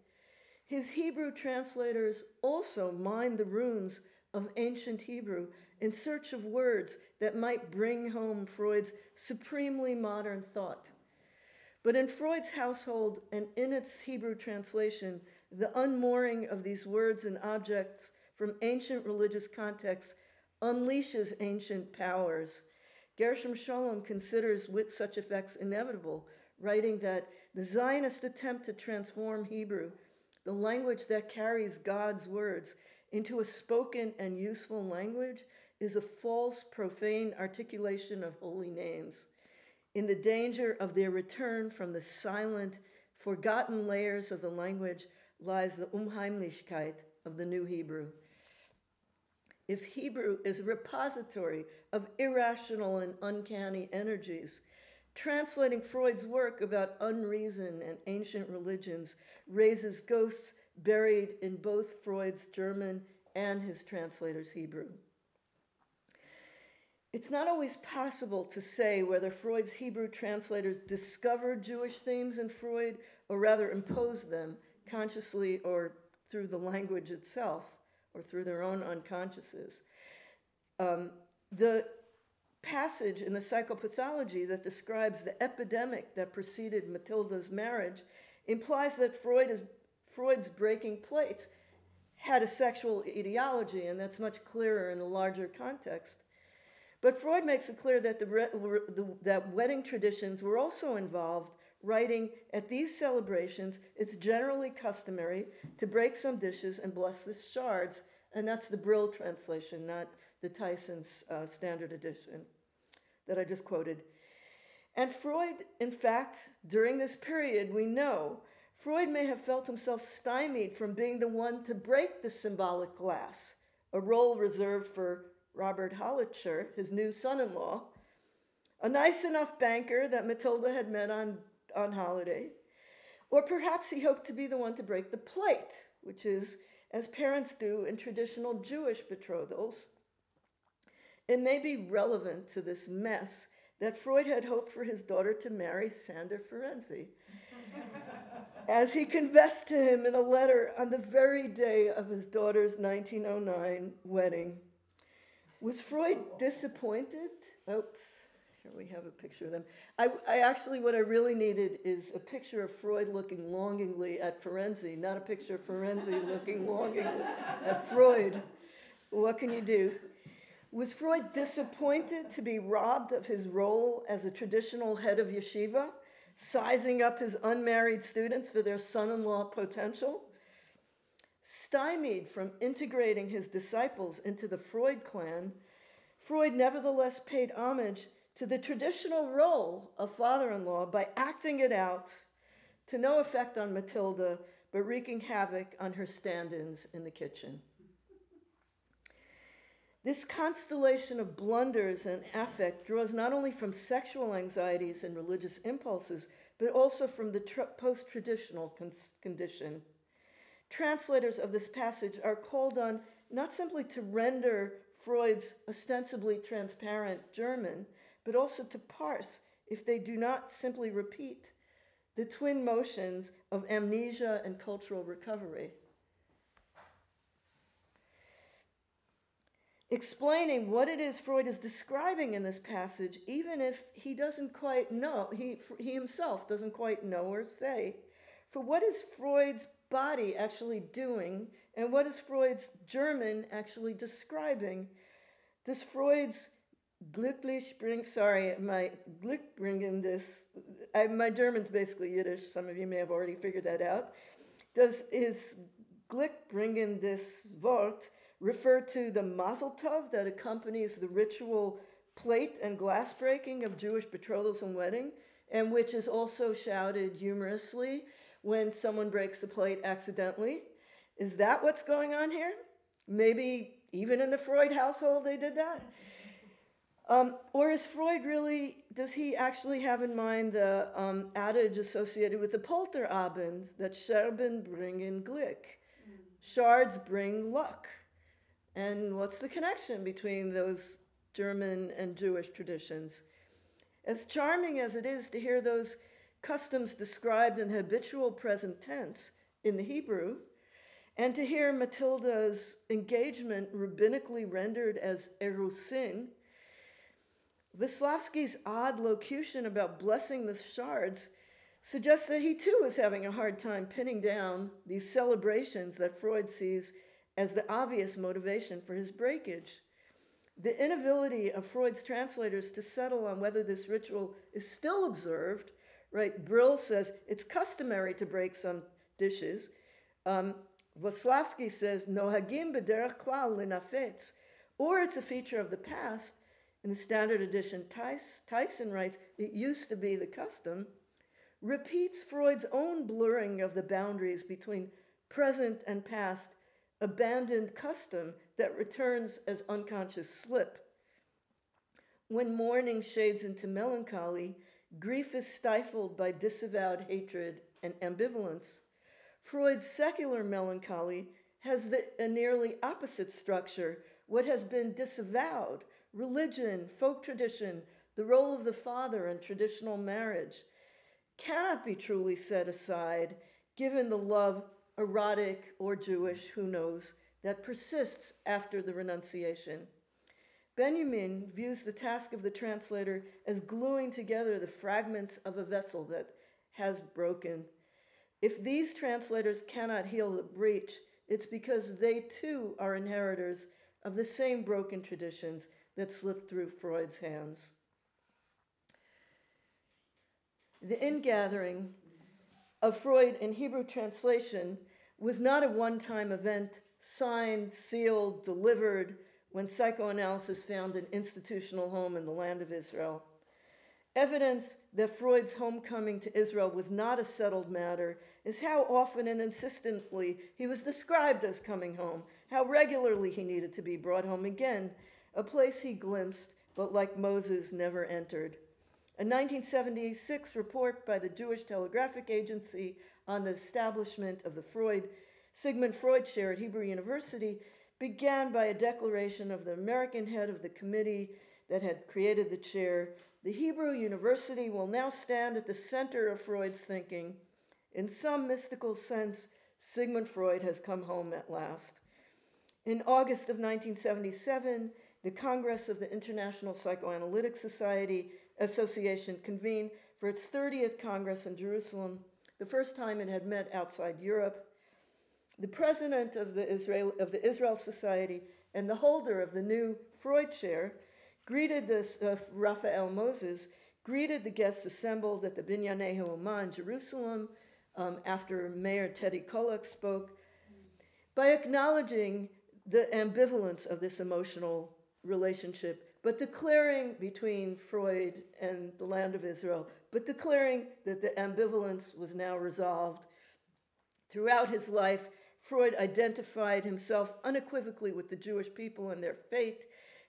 His Hebrew translators also mine the runes of ancient Hebrew in search of words that might bring home Freud's supremely modern thought. But in Freud's household and in its Hebrew translation, the unmooring of these words and objects from ancient religious contexts unleashes ancient powers. Gershom Scholem considers with such effects inevitable, writing that the Zionist attempt to transform Hebrew, the language that carries God's words, into a spoken and useful language is a false, profane articulation of holy names. In the danger of their return from the silent, forgotten layers of the language lies the Unheimlichkeit of the New Hebrew. If Hebrew is a repository of irrational and uncanny energies, translating Freud's work about unreason and ancient religions raises ghosts buried in both Freud's German and his translator's Hebrew. It's not always possible to say whether Freud's Hebrew translators discovered Jewish themes in Freud or rather imposed them consciously or through the language itself or through their own unconsciouses. Um, the passage in the psychopathology that describes the epidemic that preceded Matilda's marriage implies that Freud is, Freud's breaking plates had a sexual ideology, and that's much clearer in a larger context. But Freud makes it clear that, the, the, that wedding traditions were also involved, writing, At these celebrations, it's generally customary to break some dishes and bless the shards. And that's the Brill translation, not the Tyson's uh, standard edition that I just quoted. And Freud, in fact, during this period, we know Freud may have felt himself stymied from being the one to break the symbolic glass, a role reserved for Robert Hollitscher, his new son in law, a nice enough banker that Matilda had met on, on holiday. Or perhaps he hoped to be the one to break the plate, which is as parents do in traditional Jewish betrothals. It may be relevant to this mess that Freud had hoped for his daughter to marry Sándor Ferenczi, as he confessed to him in a letter on the very day of his daughter's 1909 wedding. Was Freud disappointed? Oops, here we have a picture of them. I, I actually, what I really needed is a picture of Freud looking longingly at Ferenczi, not a picture of Ferenczi looking longingly at Freud. What can you do? Was Freud disappointed to be robbed of his role as a traditional head of yeshiva, sizing up his unmarried students for their son in law potential? Stymied from integrating his disciples into the Freud clan, Freud nevertheless paid homage to the traditional role of father in law by acting it out to no effect on Matilda, but wreaking havoc on her stand ins in the kitchen. This constellation of blunders and affect draws not only from sexual anxieties and religious impulses, but also from the post traditional con- condition translators of this passage are called on not simply to render Freud's ostensibly transparent German, but also to parse, if they do not simply repeat, the twin motions of amnesia and cultural recovery. Explaining what it is Freud is describing in this passage, even if he doesn't quite know, he, he himself doesn't quite know or say for what is Freud's body actually doing and what is Freud's German actually describing? Does Freud's glücklich bring, sorry, my glück bringen this, I, my German's basically Yiddish, some of you may have already figured that out. Does his glück bringen this Wort refer to the mazel tov that accompanies the ritual plate and glass breaking of Jewish betrothals and wedding, and which is also shouted humorously when someone breaks a plate accidentally? Is that what's going on here? Maybe even in the Freud household they did that? Um, or is Freud really, does he actually have in mind the um, adage associated with the Polterabend that Scherben bringen Glück? Shards bring luck. And what's the connection between those German and Jewish traditions? As charming as it is to hear those customs described in habitual present tense in the Hebrew, and to hear Matilda's engagement rabbinically rendered as erusin, Wisławski's odd locution about blessing the shards suggests that he too is having a hard time pinning down these celebrations that Freud sees as the obvious motivation for his breakage. The inability of Freud's translators to settle on whether this ritual is still observed, right? Brill says it's customary to break some dishes. Um, Wisławski says, Nohagim b'derech klal linafetz, or it's a feature of the past. In the standard edition, Tyson writes, it used to be the custom repeats Freud's own blurring of the boundaries between present and past, abandoned custom that returns as unconscious slip. When mourning shades into melancholy, grief is stifled by disavowed hatred and ambivalence. Freud's secular melancholy has the, a nearly opposite structure. What has been disavowed religion, folk tradition, the role of the father in traditional marriage cannot be truly set aside given the love, erotic or Jewish, who knows, that persists after the renunciation. Benjamin views the task of the translator as gluing together the fragments of a vessel that has broken. If these translators cannot heal the breach, it's because they too are inheritors of the same broken traditions that slipped through Freud's hands. The ingathering of Freud in Hebrew translation was not a one time event signed, sealed, delivered when psychoanalysis found an institutional home in the land of Israel. Evidence that Freud's homecoming to Israel was not a settled matter is how often and insistently he was described as coming home, how regularly he needed to be brought home again, a place he glimpsed but like Moses never entered. A 1976 report by the Jewish Telegraphic Agency on the establishment of the Freud, Sigmund Freud Chair at Hebrew University began by a declaration of the American head of the committee that had created the chair. The Hebrew University will now stand at the center of Freud's thinking. In some mystical sense, Sigmund Freud has come home at last. In August of 1977, the Congress of the International Psychoanalytic Society Association convened for its 30th Congress in Jerusalem, the first time it had met outside Europe. The president of the Israel, of the Israel Society and the holder of the new Freud chair greeted this, uh, Raphael Moses, greeted the guests assembled at the Binyanei Ha'omah in Jerusalem um, after Mayor Teddy Kollek spoke by acknowledging the ambivalence of this emotional relationship but declaring between Freud and the land of Israel, but declaring that the ambivalence was now resolved. Throughout his life, Freud identified himself unequivocally with the Jewish people and their fate.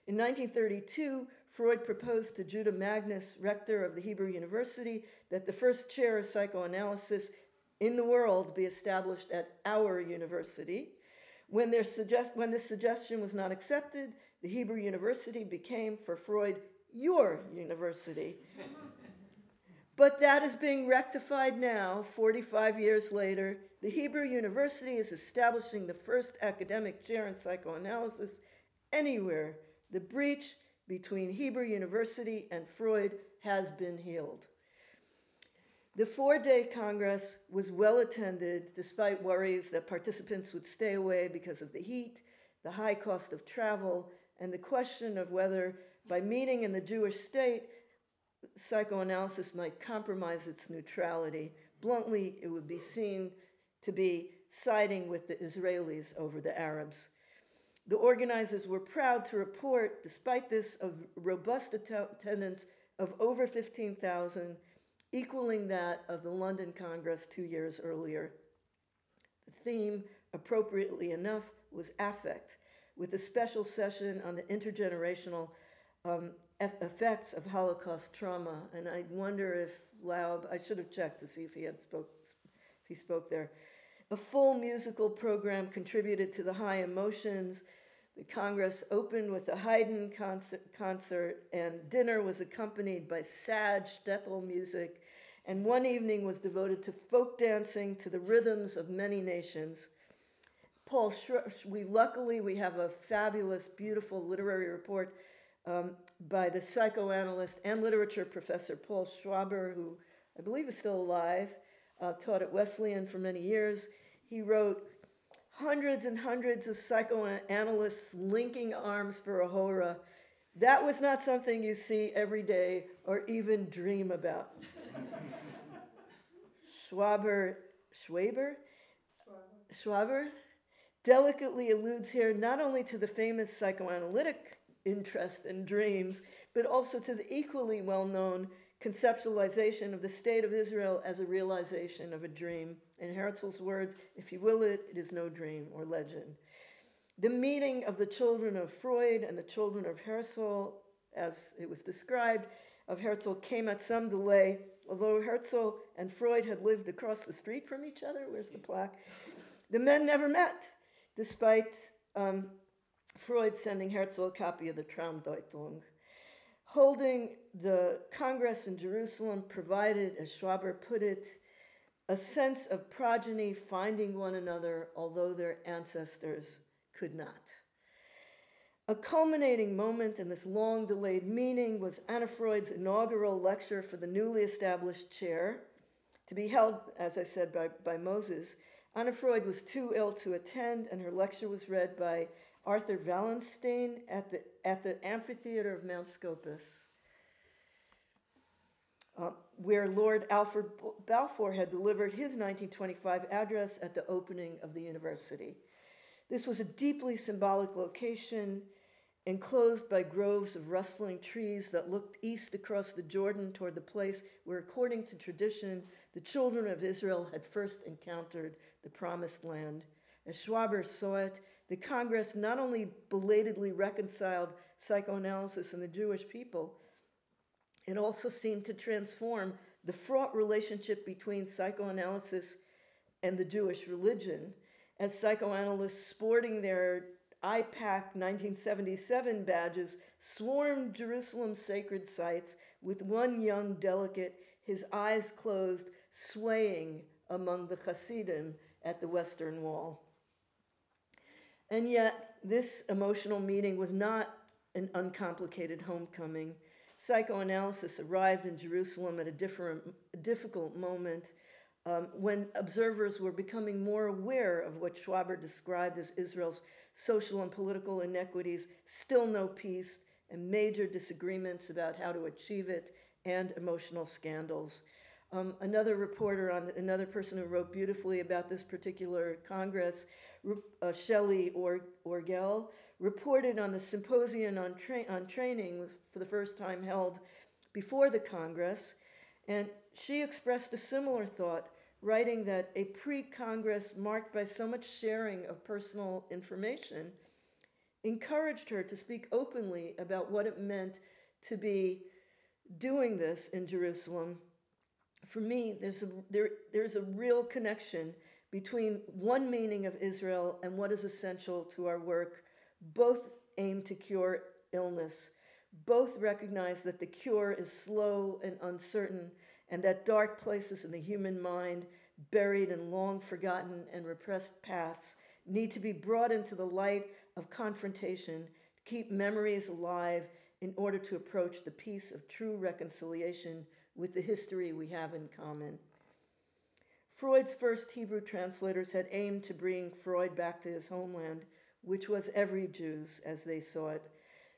In 1932, Freud proposed to Judah Magnes, rector of the Hebrew University, that the first chair of psychoanalysis in the world be established at our university. When, suggest- when this suggestion was not accepted, the Hebrew University became, for Freud, your university. but that is being rectified now, 45 years later. The Hebrew University is establishing the first academic chair in psychoanalysis anywhere. The breach between Hebrew University and Freud has been healed. The four day Congress was well attended despite worries that participants would stay away because of the heat, the high cost of travel, and the question of whether, by meeting in the Jewish state, psychoanalysis might compromise its neutrality. Bluntly, it would be seen to be siding with the Israelis over the Arabs. The organizers were proud to report, despite this, of robust attendance of over 15,000, equaling that of the London Congress two years earlier. The theme, appropriately enough, was affect, with a special session on the intergenerational um, effects of Holocaust trauma. And I wonder if Laub, I should have checked to see if he had spoke, if he spoke there. A full musical program contributed to the high emotions. The Congress opened with a Haydn concert, concert, and dinner was accompanied by sad shtetl music. And one evening was devoted to folk dancing to the rhythms of many nations. Paul, we luckily we have a fabulous, beautiful literary report um, by the psychoanalyst and literature professor Paul Schwaber, who I believe is still alive, uh, taught at Wesleyan for many years. He wrote hundreds and hundreds of psychoanalysts linking arms for a hora. That was not something you see every day or even dream about. Schwaber, Schwaber? Schwaber delicately alludes here not only to the famous psychoanalytic interest in dreams, but also to the equally well known conceptualization of the state of Israel as a realization of a dream. In Herzl's words, if you will it, it is no dream or legend. The meeting of the children of Freud and the children of Herzl, as it was described, of Herzl came at some delay, although Herzl and Freud had lived across the street from each other. Where's the plaque? The men never met, despite um, Freud sending Herzl a copy of the Traumdeutung. Holding the Congress in Jerusalem provided, as Schwaber put it, a sense of progeny finding one another, although their ancestors could not. A culminating moment in this long delayed meeting was Anna Freud's inaugural lecture for the newly established chair, to be held, as I said, by, by Moses. Anna Freud was too ill to attend, and her lecture was read by Arthur Valenstein at the, at the amphitheater of Mount Scopus, uh, where Lord Alfred Balfour had delivered his 1925 address at the opening of the university. This was a deeply symbolic location, enclosed by groves of rustling trees that looked east across the Jordan toward the place where, according to tradition, the children of Israel had first encountered the promised land. As Schwaber saw it, the Congress not only belatedly reconciled psychoanalysis and the Jewish people, it also seemed to transform the fraught relationship between psychoanalysis and the Jewish religion, as psychoanalysts sporting their IPAC 1977 badges swarmed Jerusalem's sacred sites with one young delegate, his eyes closed, swaying among the Hasidim at the Western Wall. And yet, this emotional meeting was not an uncomplicated homecoming. Psychoanalysis arrived in Jerusalem at a different, difficult moment um, when observers were becoming more aware of what Schwaber described as Israel's social and political inequities, still no peace, and major disagreements about how to achieve it, and emotional scandals. Um, another reporter on the, another person who wrote beautifully about this particular Congress uh, Shelley or- Orgel, reported on the symposium on, tra- on training for the first time held before the Congress, and she expressed a similar thought, writing that a pre-Congress marked by so much sharing of personal information encouraged her to speak openly about what it meant to be doing this in Jerusalem. For me, there's a, there, there's a real connection between one meaning of Israel and what is essential to our work. Both aim to cure illness. Both recognize that the cure is slow and uncertain, and that dark places in the human mind, buried in long forgotten and repressed paths, need to be brought into the light of confrontation to keep memories alive in order to approach the peace of true reconciliation with the history we have in common. Freud's first Hebrew translators had aimed to bring Freud back to his homeland, which was every Jew's as they saw it.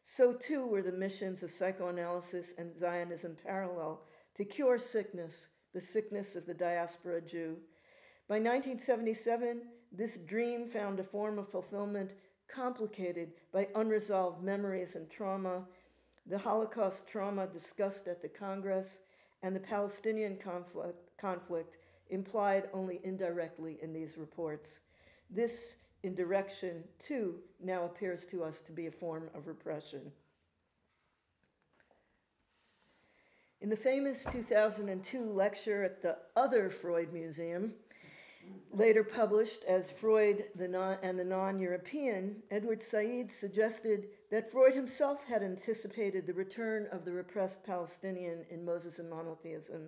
So too were the missions of psychoanalysis and Zionism parallel to cure sickness, the sickness of the diaspora Jew. By 1977, this dream found a form of fulfillment complicated by unresolved memories and trauma, the Holocaust trauma discussed at the Congress, and the Palestinian conflict, conflict implied only indirectly in these reports. This indirection, too, now appears to us to be a form of repression. In the famous 2002 lecture at the other Freud Museum, later published as Freud the non- and the Non European, Edward Said suggested that Freud himself had anticipated the return of the repressed Palestinian in Moses and monotheism,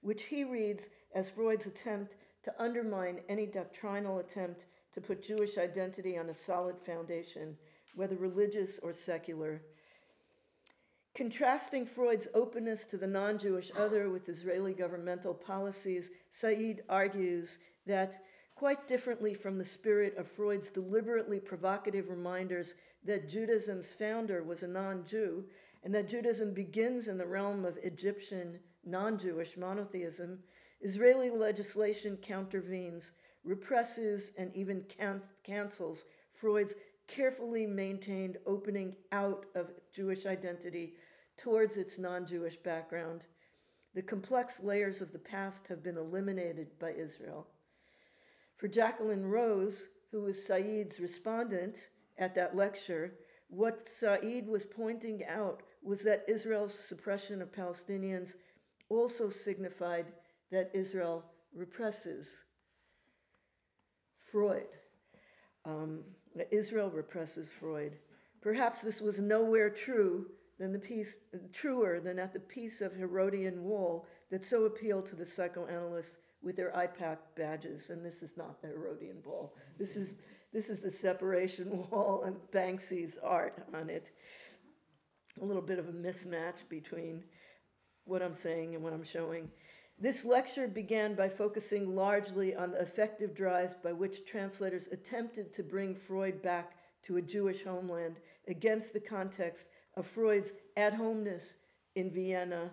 which he reads as Freud's attempt to undermine any doctrinal attempt to put Jewish identity on a solid foundation, whether religious or secular. Contrasting Freud's openness to the non Jewish other with Israeli governmental policies, Said argues that, quite differently from the spirit of Freud's deliberately provocative reminders that Judaism's founder was a non Jew and that Judaism begins in the realm of Egyptian non Jewish monotheism, Israeli legislation countervenes, represses, and even can- cancels Freud's carefully maintained opening out of Jewish identity towards its non Jewish background. The complex layers of the past have been eliminated by Israel. For Jacqueline Rose, who was Said's respondent at that lecture, what Said was pointing out was that Israel's suppression of Palestinians also signified that Israel represses Freud. Um, Israel represses Freud. Perhaps this was nowhere true than the piece, truer than at the piece of Herodian wall that so appealed to the psychoanalysts with their IPAC badges. And this is not the Herodian wall. This is this is the separation wall and Banksy's art on it. A little bit of a mismatch between what I'm saying and what I'm showing. This lecture began by focusing largely on the effective drives by which translators attempted to bring Freud back to a Jewish homeland against the context of Freud's at homeness in Vienna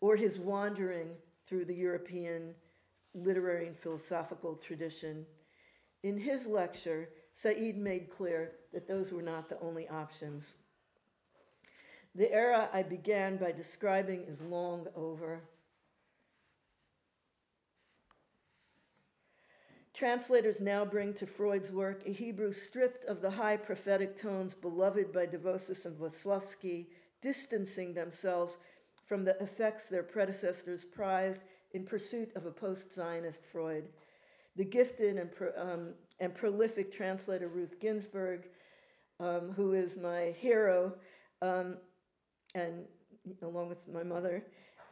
or his wandering through the European literary and philosophical tradition. In his lecture, Said made clear that those were not the only options. The era I began by describing is long over. Translators now bring to Freud's work a Hebrew stripped of the high prophetic tones beloved by Devosis and Weslovsky, distancing themselves from the effects their predecessors prized in pursuit of a post Zionist Freud. The gifted and, pro, um, and prolific translator Ruth Ginsburg, um, who is my hero, um, and along with my mother,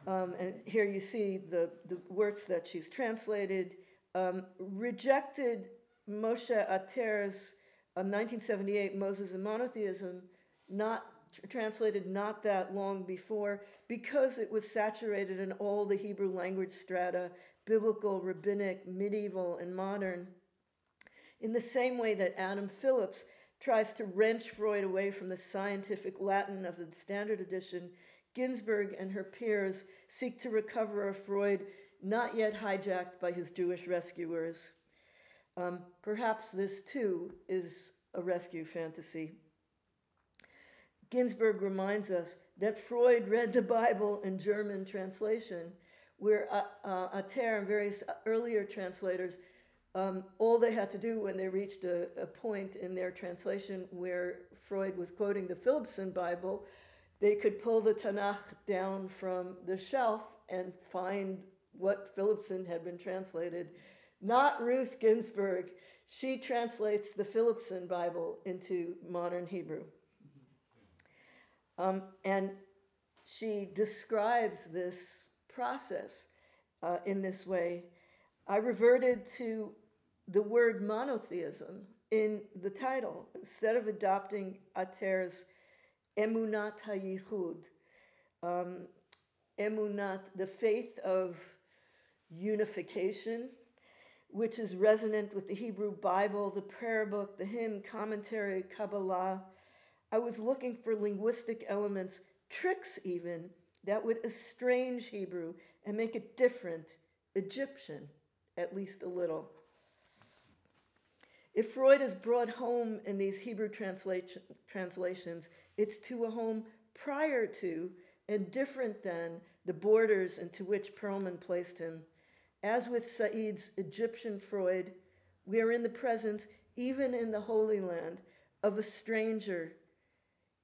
um, and here you see the, the works that she's translated um, rejected Moshe Ater's uh, 1978 Moses and Monotheism, not translated not that long before, because it was saturated in all the Hebrew language strata biblical, rabbinic, medieval, and modern. In the same way that Adam Phillips tries to wrench Freud away from the scientific Latin of the Standard Edition, Ginsburg and her peers seek to recover a Freud not yet hijacked by his Jewish rescuers. Um, perhaps this too is a rescue fantasy. Ginsburg reminds us that Freud read the Bible in German translation, where uh, uh, Ater and various earlier translators, um, all they had to do when they reached a, a point in their translation where Freud was quoting the Philippson Bible, they could pull the Tanakh down from the shelf and find what Philippson had been translated. Not Ruth Ginsburg. She translates the Philippson Bible into modern Hebrew. Um, and she describes this process uh, in this way. I reverted to the word monotheism in the title instead of adopting Ater's Emunat HaYichud. Um, emunat, the faith of unification, which is resonant with the Hebrew Bible, the prayer book, the hymn, commentary, Kabbalah. I was looking for linguistic elements, tricks even, that would estrange Hebrew and make it different, Egyptian, at least a little. If Freud is brought home in these Hebrew translation, translations, it's to a home prior to and different than the borders into which Perlman placed him. As with Said's Egyptian Freud, we are in the presence, even in the Holy Land, of a stranger,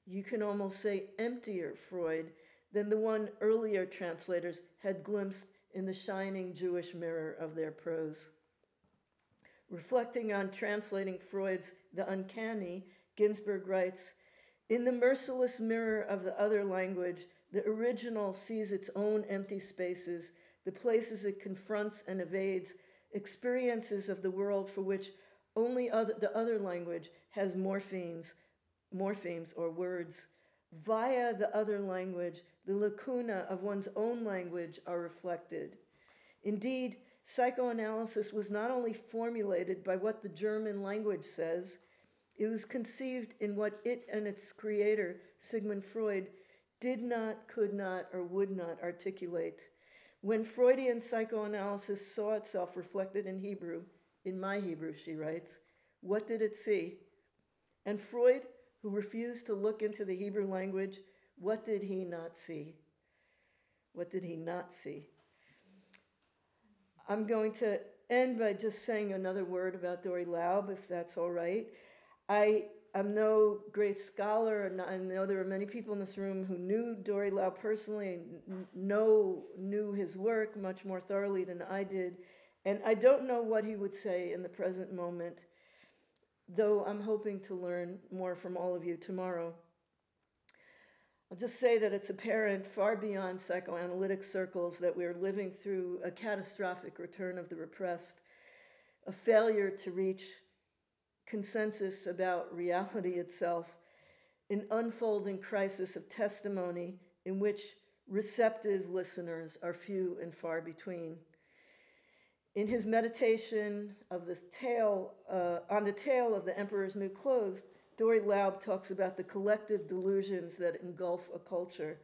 you can almost say emptier Freud than the one earlier translators had glimpsed in the shining Jewish mirror of their prose. Reflecting on translating Freud's The Uncanny, Ginsburg writes In the merciless mirror of the other language, the original sees its own empty spaces, the places it confronts and evades, experiences of the world for which only other, the other language has morphemes, morphemes or words. Via the other language, the lacuna of one's own language are reflected. Indeed, Psychoanalysis was not only formulated by what the German language says, it was conceived in what it and its creator, Sigmund Freud, did not, could not, or would not articulate. When Freudian psychoanalysis saw itself reflected in Hebrew, in my Hebrew, she writes, what did it see? And Freud, who refused to look into the Hebrew language, what did he not see? What did he not see? I'm going to end by just saying another word about Dori Laub, if that's all right. I am no great scholar, and I know there are many people in this room who knew Dori Laub personally and know knew his work much more thoroughly than I did. And I don't know what he would say in the present moment, though I'm hoping to learn more from all of you tomorrow. I'll just say that it's apparent far beyond psychoanalytic circles that we are living through a catastrophic return of the repressed, a failure to reach consensus about reality itself, an unfolding crisis of testimony in which receptive listeners are few and far between. In his meditation of the tale, uh, on the tale of the emperor's new clothes, Dori Laub talks about the collective delusions that engulf a culture.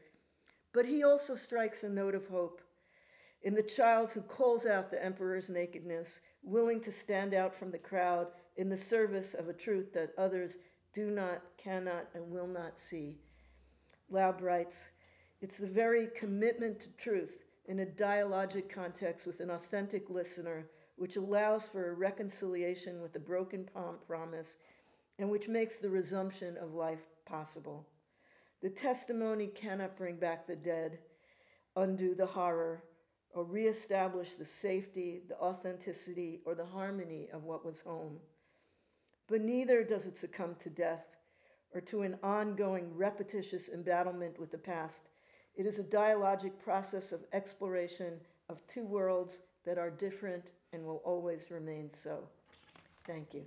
But he also strikes a note of hope in the child who calls out the emperor's nakedness, willing to stand out from the crowd in the service of a truth that others do not, cannot, and will not see. Laub writes, it's the very commitment to truth in a dialogic context with an authentic listener which allows for a reconciliation with the broken promise and which makes the resumption of life possible. The testimony cannot bring back the dead, undo the horror, or reestablish the safety, the authenticity, or the harmony of what was home. But neither does it succumb to death or to an ongoing repetitious embattlement with the past. It is a dialogic process of exploration of two worlds that are different and will always remain so. Thank you.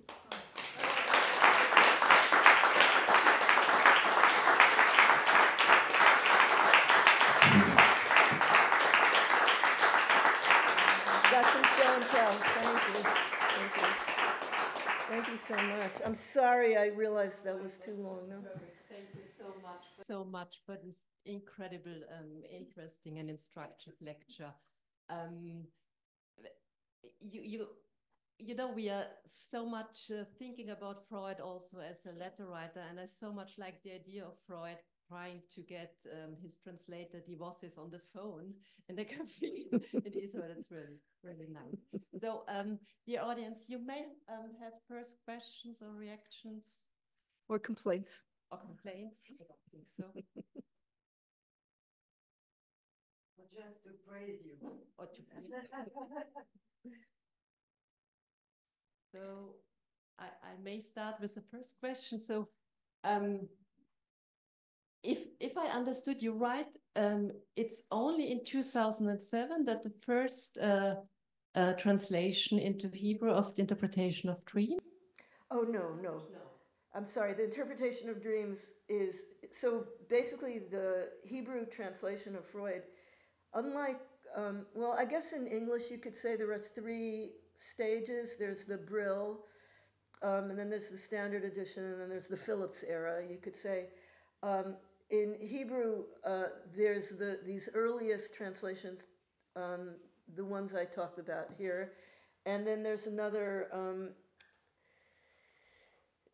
Thank you. Thank you. Thank you so much. I'm sorry I realized that was too long. No? Thank you so much. So much for this incredible, um, interesting and instructive lecture. Um, you, you, you know, we are so much uh, thinking about Freud also as a letter writer, and I so much like the idea of Freud trying to get um, his translator Devosis on the phone and they can feel it is but it's really really nice. So um dear audience you may um, have first questions or reactions. Or complaints. Or complaints. I don't think so. Or just to praise you. Or to so I, I may start with the first question. So um if if I understood you right, um, it's only in 2007 that the first uh, uh, translation into Hebrew of the interpretation of dreams. Oh no, no, no. I'm sorry. The interpretation of dreams is so basically the Hebrew translation of Freud unlike, um, well, I guess in English you could say there are three stages. There's the Brill, um, and then there's the Standard Edition, and then there's the Phillips era. You could say. Um, in Hebrew, uh, there's the these earliest translations, um, the ones I talked about here, and then there's another um,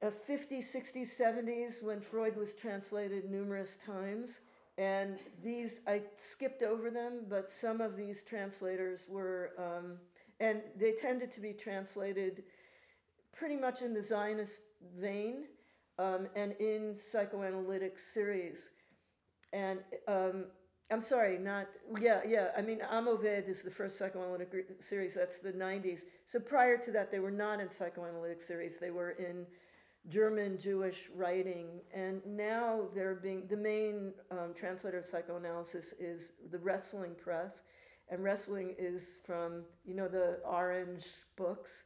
a 50s, 60s, 70s when Freud was translated numerous times. And these, I skipped over them, but some of these translators were, um, and they tended to be translated pretty much in the Zionist vein um, and in psychoanalytic series. And um, I'm sorry, not, yeah, yeah, I mean, Am Oved is the first psychoanalytic series, that's the 90s. So prior to that, they were not in psychoanalytic series, they were in German Jewish writing, and now they're being the main um, translator of psychoanalysis is the Resling Press, and Resling is from you know the Orange books.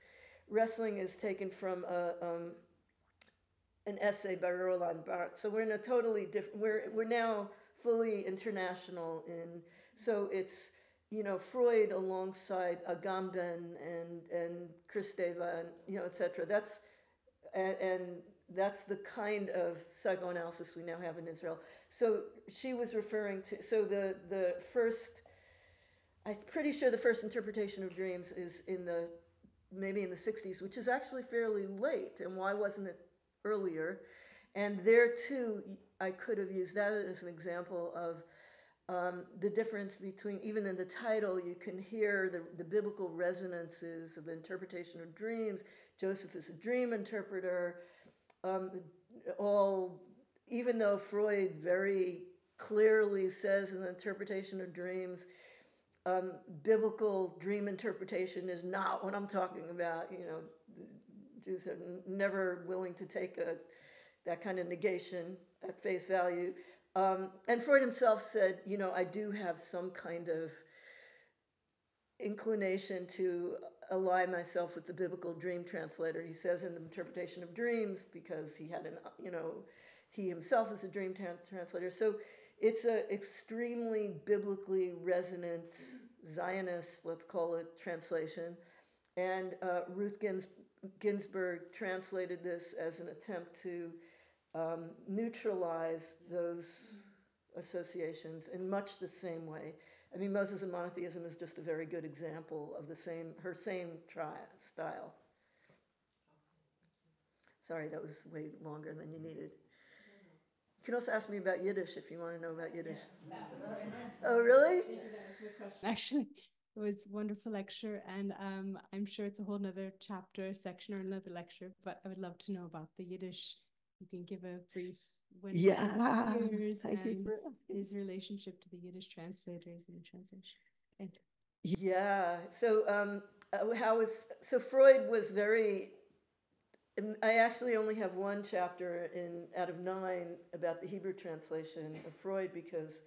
Resling is taken from a, um, an essay by Roland Barthes. So we're in a totally different. We're we're now fully international in. So it's you know Freud alongside Agamben and and Kristeva and you know etc. That's and, and that's the kind of psychoanalysis we now have in Israel. So she was referring to, so the, the first, I'm pretty sure the first interpretation of dreams is in the, maybe in the 60s, which is actually fairly late. And why wasn't it earlier? And there too, I could have used that as an example of um, the difference between, even in the title, you can hear the, the biblical resonances of the interpretation of dreams. Joseph is a dream interpreter. Um, all, even though Freud very clearly says in the interpretation of dreams, um, biblical dream interpretation is not what I'm talking about. You know, Jews are never willing to take a, that kind of negation at face value. Um, and Freud himself said, you know, I do have some kind of inclination to ally myself with the biblical dream translator. He says in the interpretation of dreams, because he had an, you know, he himself is a dream translator. So it's an extremely biblically resonant Zionist, let's call it, translation. And uh, Ruth Gins- Ginsburg translated this as an attempt to um, neutralize those associations in much the same way. I mean, Moses and monotheism is just a very good example of the same, her same tri- style. Sorry, that was way longer than you needed. You can also ask me about Yiddish if you want to know about Yiddish. Oh, really? Actually, it was wonderful lecture, and um, I'm sure it's a whole other chapter, section, or another lecture. But I would love to know about the Yiddish you can give a brief when yeah and his relationship to the Yiddish translators and translations. And yeah, so um, uh, how was so Freud was very. I actually only have one chapter in out of nine about the Hebrew translation of Freud because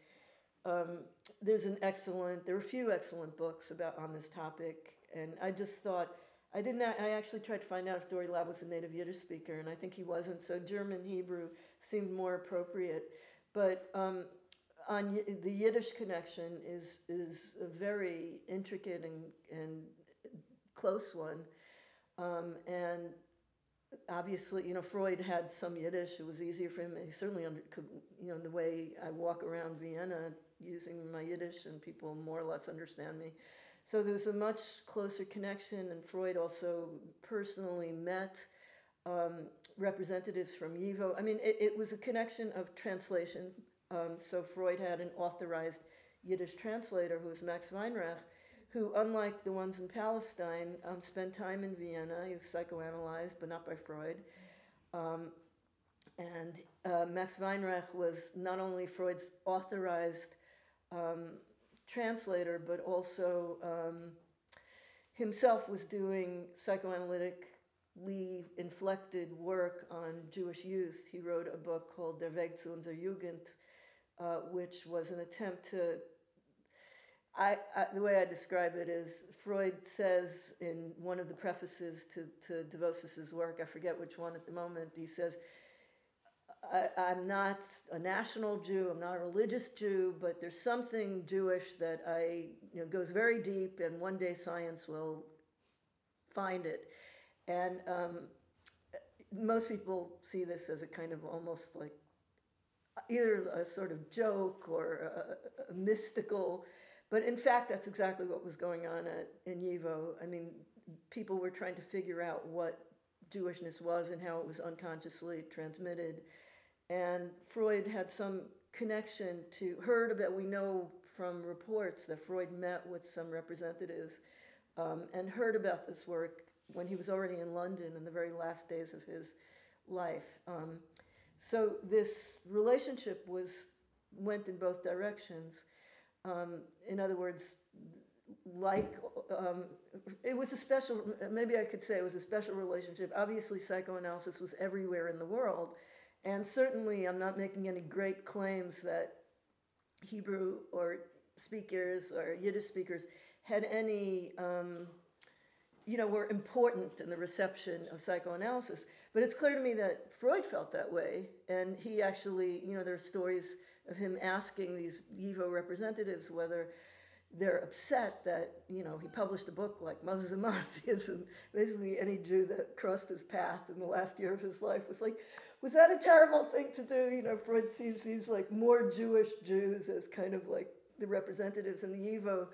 um, there's an excellent. There are a few excellent books about on this topic, and I just thought I didn't. I actually tried to find out if Dori Laub was a native Yiddish speaker, and I think he wasn't. So German Hebrew seemed more appropriate. But um, on the Yiddish connection is is a very intricate and and close one, um, and obviously, you know, Freud had some Yiddish. It was easier for him. He certainly under, could, you know, the way I walk around Vienna using my Yiddish, and people more or less understand me. So there's a much closer connection, and Freud also personally met um, representatives from YIVO. I mean, it, it, was a connection of translation. Um, so Freud had an authorized Yiddish translator who was Max Weinreich, who, unlike the ones in Palestine, um, spent time in Vienna. He was psychoanalyzed, but not by Freud. Um, and uh, Max Weinreich was not only Freud's authorized um, translator, but also um, himself was doing psychoanalytically inflected work on Jewish youth. He wrote a book called Der Weg zu unserer Jugend, uh, which was an attempt to. I, I, the way I describe it is Freud says in one of the prefaces to, to DeVosis's work, I forget which one at the moment, he says, I, I'm not a national Jew, I'm not a religious Jew, but there's something Jewish that I, you know, goes very deep, and one day science will find it. And um, most people see this as a kind of almost like either a sort of joke or a, a mystical, but in fact, that's exactly what was going on at, in YIVO. I mean, people were trying to figure out what Jewishness was and how it was unconsciously transmitted. And Freud had some connection to, heard about, we know from reports that Freud met with some representatives um, and heard about this work when he was already in London in the very last days of his life. Um, so this relationship was went in both directions. Um, in other words, like um, it was a special. Maybe I could say it was a special relationship. Obviously, psychoanalysis was everywhere in the world, and certainly, I'm not making any great claims that Hebrew or speakers or Yiddish speakers had any. Um, you know, were important in the reception of psychoanalysis. But it's clear to me that Freud felt that way, and he actually, you know, there are stories of him asking these YIVO representatives whether they're upset that, you know, he published a book like Moses and Monotheism. Basically, any Jew that crossed his path in the last year of his life was like, was that a terrible thing to do? You know, Freud sees these like more Jewish Jews as kind of like the representatives, and the YIVO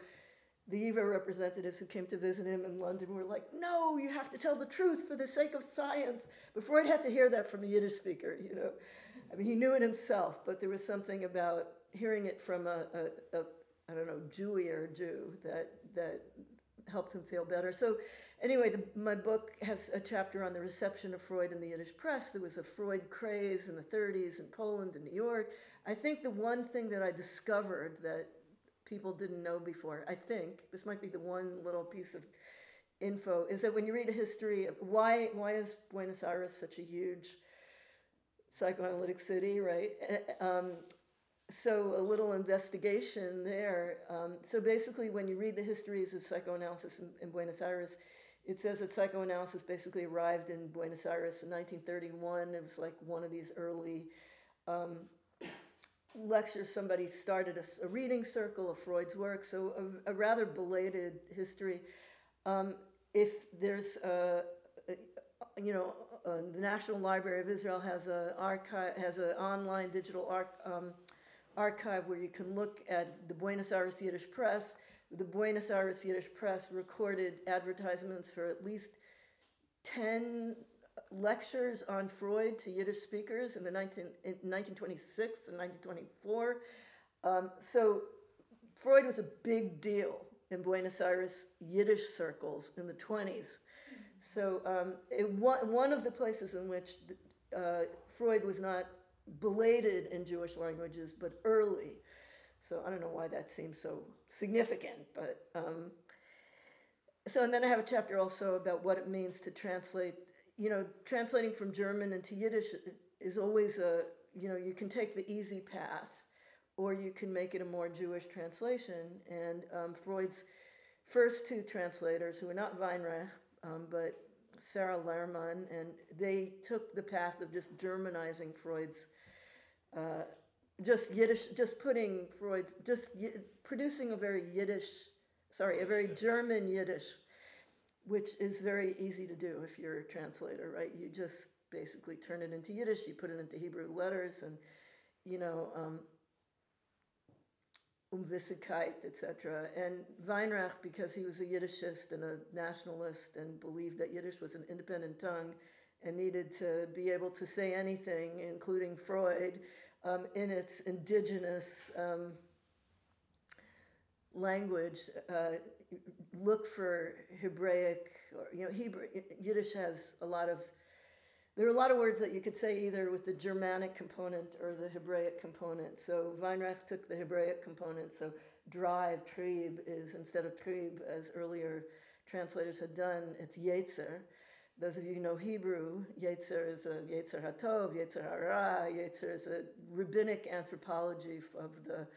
the YIVO representatives who came to visit him in London were like, no, you have to tell the truth for the sake of science. But Freud had to hear that from a Yiddish speaker, you know. I mean, he knew it himself, but there was something about hearing it from a, a, a I don't know, Jewier Jew that, that helped him feel better. So anyway, the, my book has a chapter on the reception of Freud in the Yiddish press. There was a Freud craze in the 30s in Poland and New York. I think the one thing that I discovered that people didn't know before. I think this might be the one little piece of info is that when you read a history of why why is Buenos Aires such a huge psychoanalytic city, right? Eh, um, so a little investigation there. Um, so basically, when you read the histories of psychoanalysis in, in, Buenos Aires, it says that psychoanalysis basically arrived in Buenos Aires in 1931. It was like one of these early um, lecture, somebody started a, a, reading circle of Freud's work, so a, a rather belated history. Um, if there's a, a you know, uh, the National Library of Israel has a archive, has an online digital arch, um, archive where you can look at the Buenos Aires Yiddish Press. The Buenos Aires Yiddish Press recorded advertisements for at least 10 lectures on Freud to Yiddish speakers in the 19, in 1926 and 1924. Um, so Freud was a big deal in Buenos Aires Yiddish circles in the 20s. So um, it, one, one of the places in which uh, Freud was not belated in Jewish languages, but early. So I don't know why that seems so significant, but um, so and then I have a chapter also about what it means to translate you know, translating from German into Yiddish is always a, you know, you can take the easy path or you can make it a more Jewish translation. And um, Freud's first two translators, who were not Weinreich, um, but Sarah Lehrman, and they took the path of just Germanizing Freud's, uh, just Yiddish, just putting Freud's, just producing a very Yiddish, sorry, a very German Yiddish which is very easy to do if you're a translator, right? You just basically turn it into Yiddish, you put it into Hebrew letters, and you know, um, Umwissigkeit, etc. And Weinreich, because he was a Yiddishist and a nationalist and believed that Yiddish was an independent tongue and needed to be able to say anything, including Freud, um, in its indigenous um, language, uh, look for Hebraic, or, you know, Hebrew, Yiddish has a lot of, there are a lot of words that you could say either with the Germanic component or the Hebraic component. So Weinreich took the Hebraic component. So drive, trieb, is instead of trieb, as earlier translators had done, it's yetzer. Those of you who know Hebrew, Yetzer is a Yetzer Hatov, Yetzer Hara, Yetzer is a rabbinic anthropology of the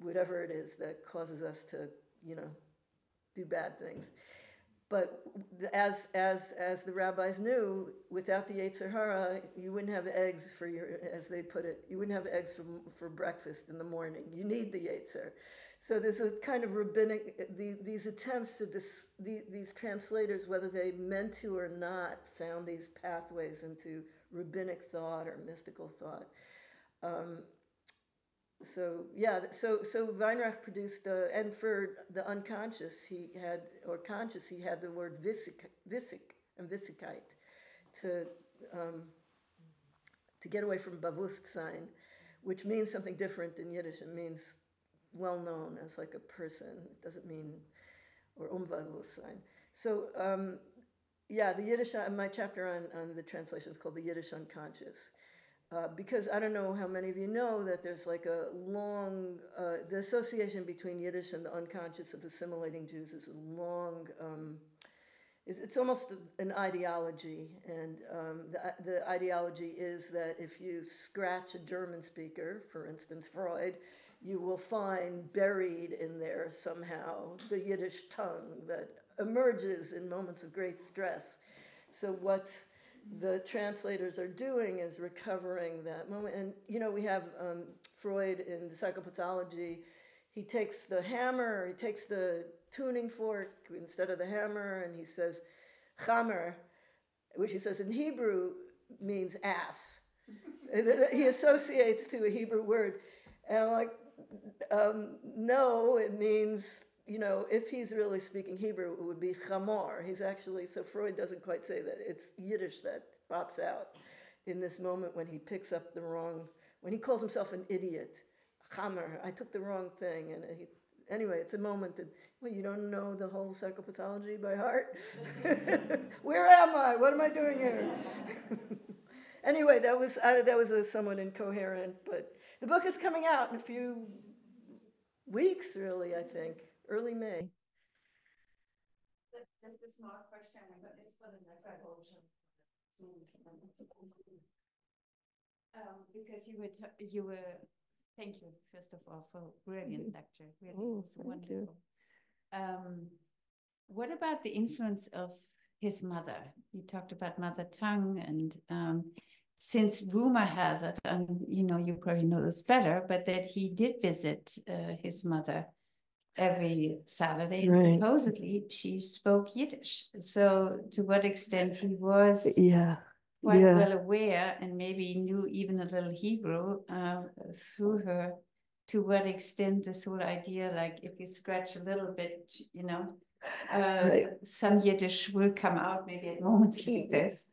whatever it is that causes us to, you know, do bad things. But as as as the rabbis knew, without the Yetzer Hara, you wouldn't have eggs for your, as they put it, you wouldn't have eggs for for breakfast in the morning. You need the Yetzer. So there's a kind of rabbinic the, these attempts to the, these translators, whether they meant to or not, found these pathways into rabbinic thought or mystical thought. Um, so yeah, so so Weinreich produced, uh, and for the unconscious, he had or conscious, he had the word visik, visik and visikite to um, to get away from Bewusstsein, which means something different in Yiddish. It means well known as like a person. It doesn't mean or Unbewusstsein. So um, yeah, the Yiddish. Uh, my chapter on on the translation is called the Yiddish unconscious. Uh, because I don't know how many of you know that there's like a long, uh, the association between Yiddish and the unconscious of assimilating Jews is a long, um, it's, almost an ideology. And um, the, the ideology is that if you scratch a German speaker, for instance, Freud, you will find buried in there somehow the Yiddish tongue that emerges in moments of great stress. So what the translators are doing is recovering that moment. And, you know, we have um, Freud in the psychopathology. He takes the hammer, he takes the tuning fork instead of the hammer, and he says, chamer, which he says in Hebrew means ass. he associates to a Hebrew word. And I'm like, um, no, it means you know, if he's really speaking Hebrew, it would be chamor. He's actually, so Freud doesn't quite say that. It's Yiddish that pops out in this moment when he picks up the wrong, when he calls himself an idiot. Chamer, I took the wrong thing. And he, anyway, it's a moment that, well, you don't know the whole psychopathology by heart? Where am I? What am I doing here? anyway, that was, uh, that was a somewhat incoherent, but the book is coming out in a few weeks, really, I think early May. Just a small question, but it's for the next evolution. Um, because you were you were thank you first of all for brilliant lecture really oh, wonderful um, what about the influence of his mother you talked about mother tongue and um, since rumor has it and you know you probably know this better but that he did visit uh, his mother every Saturday. Right. supposedly she spoke Yiddish. So to what extent he was yeah quite yeah. well aware and maybe knew even a little Hebrew uh, through her. To what extent this whole idea, like if you scratch a little bit, you know, uh, right. some Yiddish will come out maybe at moments like this.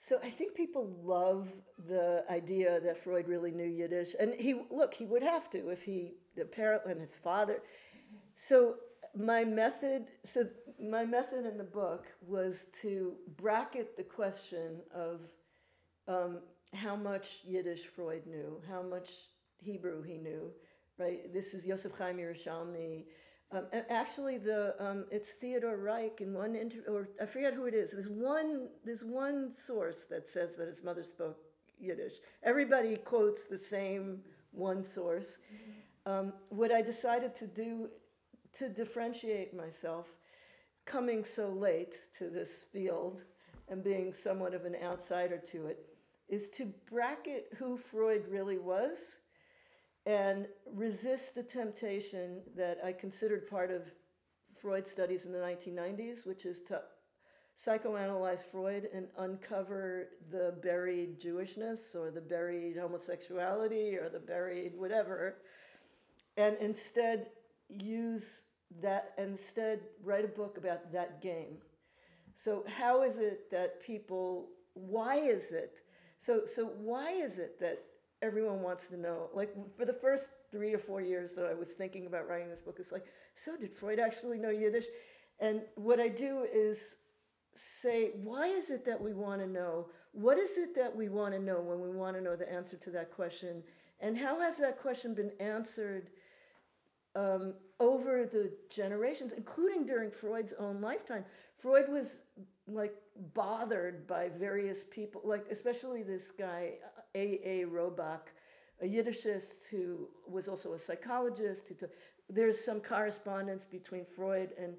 So I think people love the idea that Freud really knew Yiddish, and he look he would have to if he apparently and his father so my method, so my method in the book was to bracket the question of um, how much Yiddish Freud knew, how much Hebrew he knew, right? This is Yosef Chaim Yerushalmi. Um, actually, the um, it's Theodor Reik in one inter- or I forget who it is. There's one there's one source that says that his mother spoke Yiddish. Everybody quotes the same one source. Mm-hmm. Um, what I decided to do to differentiate myself coming so late to this field and being somewhat of an outsider to it is to bracket who Freud really was and resist the temptation that I considered part of Freud studies in the 1990s, which is to psychoanalyze Freud and uncover the buried Jewishness or the buried homosexuality or the buried whatever, and instead use that instead write a book about that game. So how is it that people why is it? So so why is it that everyone wants to know? Like for the first 3 or 4 years that I was thinking about writing this book it's like so did Freud actually know Yiddish? And what I do is say why is it that we want to know? What is it that we want to know when we want to know the answer to that question? And how has that question been answered um, over the generations, including during Freud's own lifetime. Freud was like bothered by various people, like especially this guy, A. A. Roback, a Yiddishist who was also a psychologist. Who there's some correspondence between Freud and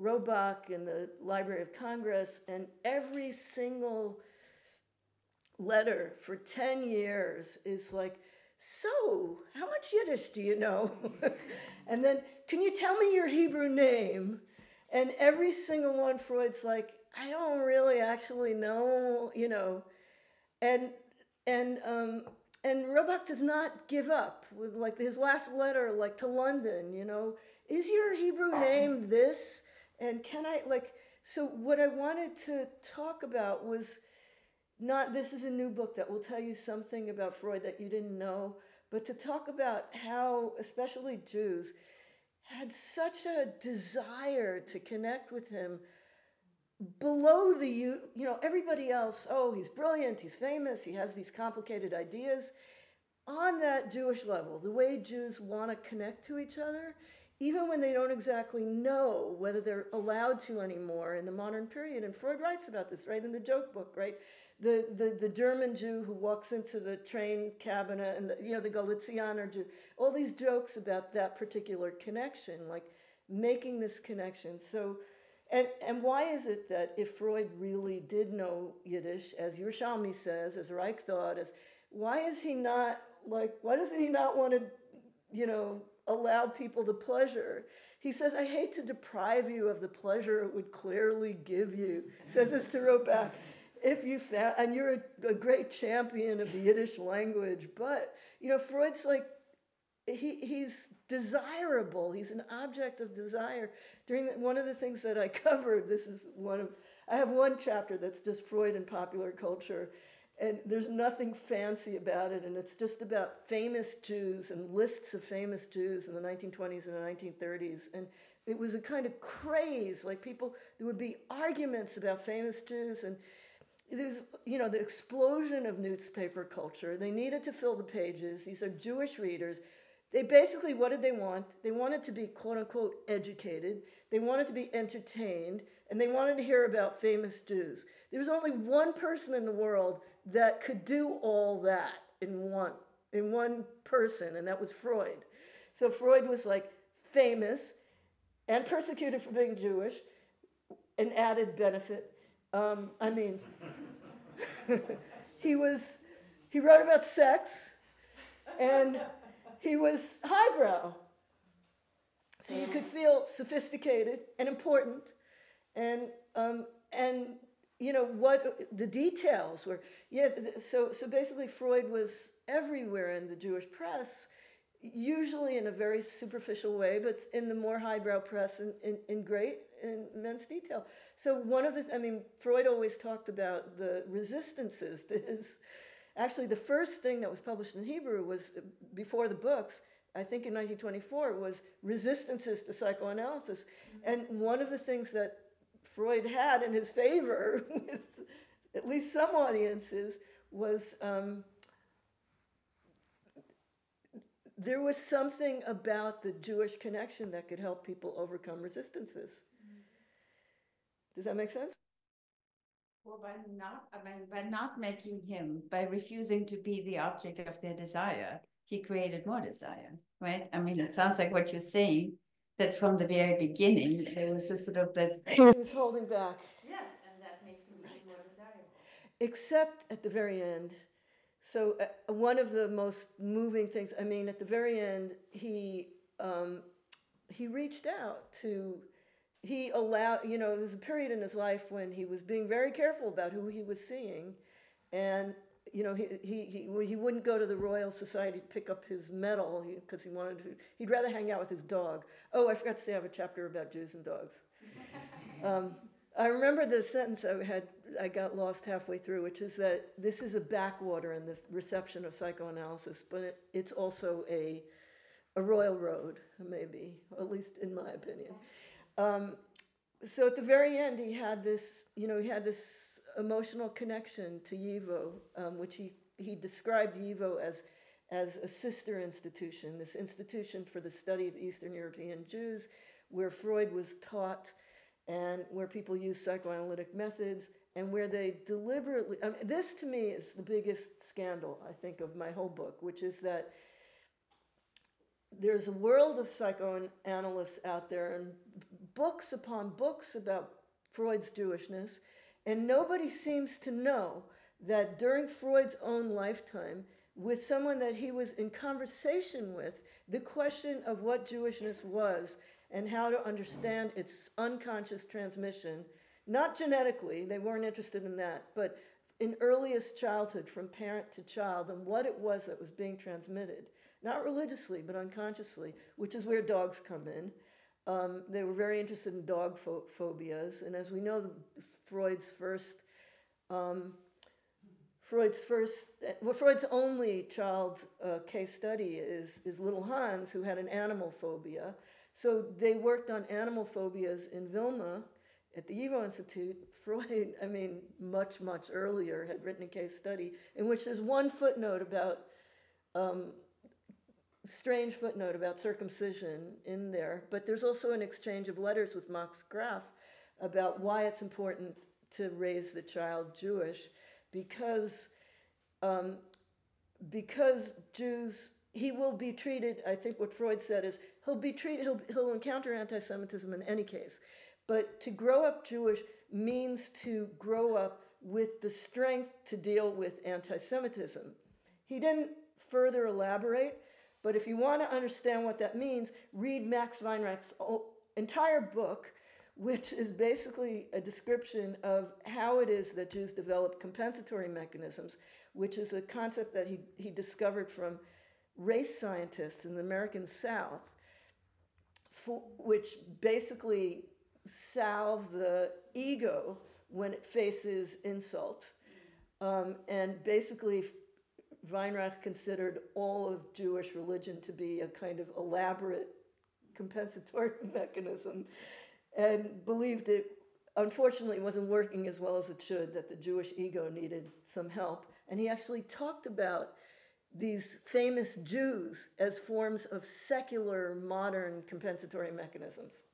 Roback in the Library of Congress, and every single letter for 10 years is like, So, how much Yiddish do you know? and then, can you tell me your Hebrew name? And every single one, Freud's like, I don't really actually know, you know. And, and, um, and Roback does not give up with like his last letter, like to London, you know, is your Hebrew name this? And can I, like, so what I wanted to talk about was not this is a new book that will tell you something about Freud that you didn't know, but to talk about how, especially Jews, had such a desire to connect with him below the you you know everybody else oh he's brilliant he's famous he has these complicated ideas. On that jewish level the way jews want to connect to each other even when they don't exactly know whether they're allowed to anymore in the modern period and freud writes about this right in the joke book right the the, the german jew who walks into the train cabinet and the, you know the Galizianer jew all these jokes about that particular connection like making this connection so and, and why is it that if Freud really did know Yiddish, as Yerushalmi says, as Reik thought, as why is he not like why doesn't he not want to, you know, allow people the pleasure? He says, I hate to deprive you of the pleasure it would clearly give you. says this to Roback. If you found, and you're a, a great champion of the Yiddish language, but you know, Freud's like he, he's desirable. He's an object of desire. During the, one of the things that I covered, this is one of, I have one chapter that's just Freud and popular culture, and there's nothing fancy about it, and it's just about famous Jews and lists of famous Jews in the 1920s and the 1930s. And it was a kind of craze, like people, there would be arguments about famous Jews, and there's, you know, the explosion of newspaper culture. They needed to fill the pages. These are Jewish readers they basically, what did they want? They wanted to be quote unquote educated, they wanted to be entertained, and they wanted to hear about famous Jews. There was only one person in the world that could do all that in one, in one person, and that was Freud. So Freud was like famous and persecuted for being Jewish, an added benefit. Um, I mean, he was, he wrote about sex and he was highbrow. So you could feel sophisticated and important, and um, and you know what the details were. Yeah, so so basically, Freud was everywhere in the Jewish press, usually in a very superficial way, but in the more highbrow press in, in, in great immense detail. So one of the, I mean, Freud always talked about the resistances to his Actually, the first thing that was published in Hebrew was uh, before the books, I think in 1924, was resistances to psychoanalysis. Mm-hmm. And one of the things that Freud had in his favor with at least some audiences was um, there was something about the Jewish connection that could help people overcome resistances. Does that make sense? Well, by not I mean, by not making him, by refusing to be the object of their desire, he created more desire, right? I mean, it sounds like what you're saying that from the very beginning there was a sort of this. He was holding back. Yes, and that makes him right. more desirable. Except at the very end. So uh, one of the most moving things. I mean, at the very end, he um, he reached out to he allowed, you know, there's a period in his life when he was being very careful about who he was seeing. And, you know, he, he, he, he wouldn't go to the Royal Society to pick up his medal because he, wanted to, he'd rather hang out with his dog. Oh, I forgot to say I have a chapter about Jews and dogs. um, I remember the sentence I had, I got lost halfway through, which is that this is a backwater in the reception of psychoanalysis, but it, it's also a, a royal road, maybe, at least in my opinion. Um, so at the very end, he had this, you know, he had this emotional connection to YIVO, um, which he, he described YIVO as, as a sister institution, this institution for the study of Eastern European Jews, where Freud was taught and where people use psychoanalytic methods and where they deliberately, I mean, this to me is the biggest scandal, I think, of my whole book, which is that there's a world of psychoanalysts out there, and books upon books about Freud's Jewishness, and nobody seems to know that during Freud's own lifetime, with someone that he was in conversation with, the question of what Jewishness was and how to understand its unconscious transmission, not genetically, they weren't interested in that, but in earliest childhood, from parent to child, and what it was that was being transmitted, not religiously, but unconsciously, which is where dogs come in. Um, they were very interested in dog pho- phobias, and as we know, the, Freud's first um, Freud's first, well, Freud's only child uh, case study is, is little Hans, who had an animal phobia. So they worked on animal phobias in Vilna at the YIVO Institute. Freud, I mean, much, much earlier, had written a case study in which there's one footnote about, um, strange footnote about circumcision in there, but there's also an exchange of letters with Max Graf about why it's important to raise the child Jewish because um, because Jews he will be treated. I think what Freud said is he'll be treated. He'll he'll encounter anti-Semitism in any case, but to grow up Jewish means to grow up with the strength to deal with anti-Semitism. He didn't further elaborate, but if you want to understand what that means, read Max Weinreich's entire book which is basically a description of how it is that Jews develop compensatory mechanisms, which is a concept that he, he discovered from race scientists in the American South, for, which basically salve the ego when it faces insult. Um, and basically, Weinreich considered all of Jewish religion to be a kind of elaborate compensatory mechanism and believed it unfortunately wasn't working as well as it should, that the Jewish ego needed some help. And he actually talked about these famous Jews as forms of secular modern compensatory mechanisms.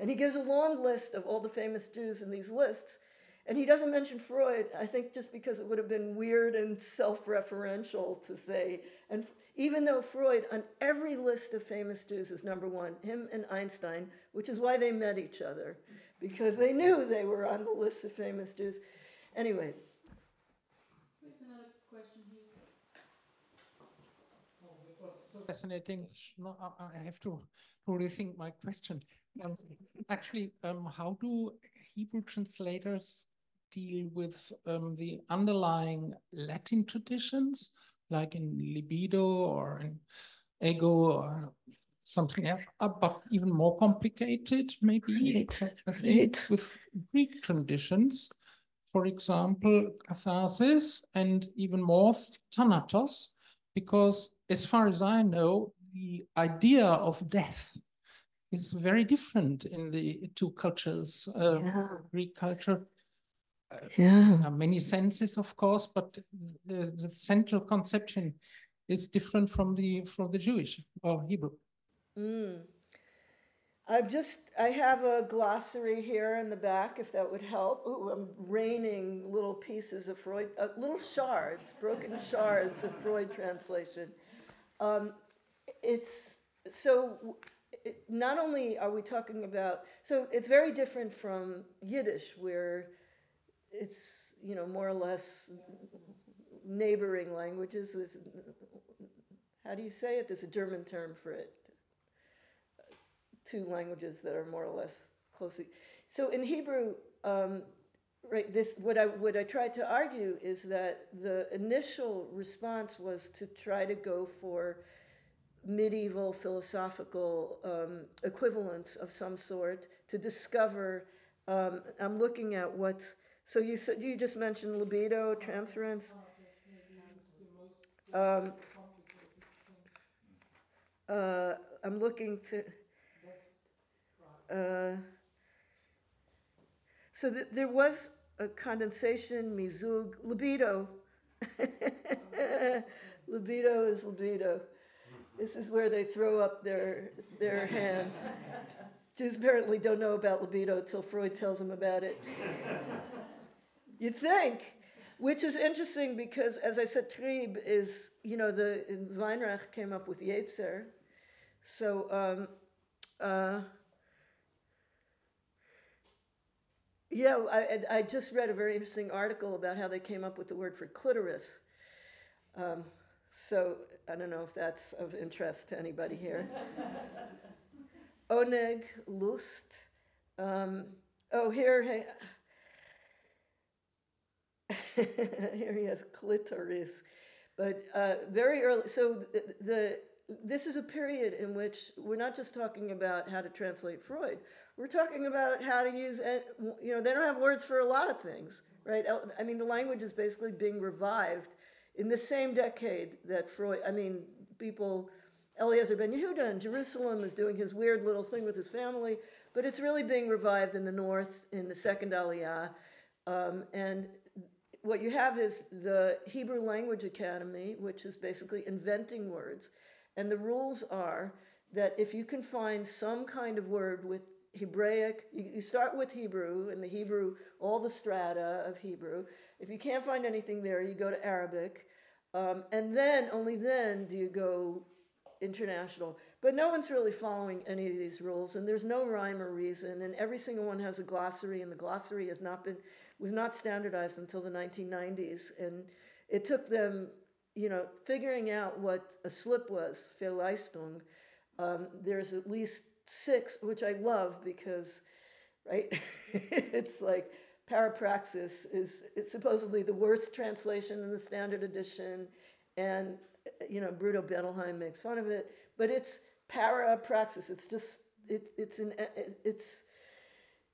And he gives a long list of all the famous Jews in these lists. And he doesn't mention Freud, I think just because it would have been weird and self referential to say. And even though Freud, on every list of famous Jews, is number one, him and Einstein, which is why they met each other, because they knew they were on the list of famous Jews. Anyway. another question here. Oh, it was so fascinating. No, I, I have to, to rethink my question. Um, actually, um, how do Hebrew translators deal with um, the underlying Latin traditions? like in libido or in ego or something else, uh, but even more complicated, maybe right. with Greek traditions. For example, catharsis and even more thanatos, because as far as I know, the idea of death is very different in the two cultures, uh, yeah. Greek culture yeah. There are many senses, of course, but the, the central conception is different from the from the Jewish or Hebrew. Mm. I've just I have a glossary here in the back, if that would help. Ooh, I'm raining little pieces of Freud, uh, little shards, broken shards of Freud translation. Um, it's so. It, not only are we talking about, so it's very different from Yiddish, where it's you know more or less neighboring languages. how do you say it? There's a German term for it. Two languages that are more or less closely. So in Hebrew, um, right? This what I what I tried to argue is that the initial response was to try to go for medieval philosophical um, equivalents of some sort to discover. Um, I'm looking at what so you said you just mentioned libido, transference. Um, uh, I'm looking to. Uh, so th- there was a condensation, mizug, libido. libido is libido. This is where they throw up their their hands. Jews apparently don't know about libido until Freud tells them about it. You'd think, which is interesting because, as I said, Trieb is, you know, the Weinreich came up with Yetzer. So, um, uh, Yeah, I, I- I just read a very interesting article about how they came up with the word for clitoris. Um, so I don't know if that's of interest to anybody here. Oneg, Lust. Um, oh, here, hey, here he has clitoris. But uh, very early, so the, the this is a period in which we're not just talking about how to translate Freud. We're talking about how to use, you know, they don't have words for a lot of things, right? I mean, the language is basically being revived in the same decade that Freud. I mean, people. Eliezer ben Yehuda in Jerusalem is doing his weird little thing with his family, but it's really being revived in the north in the second Aliyah. Um, and what you have is the Hebrew Language Academy, which is basically inventing words. And the rules are that if you can find some kind of word with Hebraic, you, start with Hebrew, and the Hebrew, all the strata of Hebrew. If you can't find anything there, you go to Arabic. Um, and then, only then, do you go international. But no one's really following any of these rules, and there's no rhyme or reason. And every single one has a glossary, and the glossary has not been was not standardized until the 1990s. And it took them, you know, figuring out what a slip was, Fehlleistung. Um, there's at least six, which I love because, right, it's like parapraxis is, supposedly the worst translation in the standard edition, and you know Bruno Bettelheim makes fun of it, but it's parapraxis. It's just it, it's an it, it's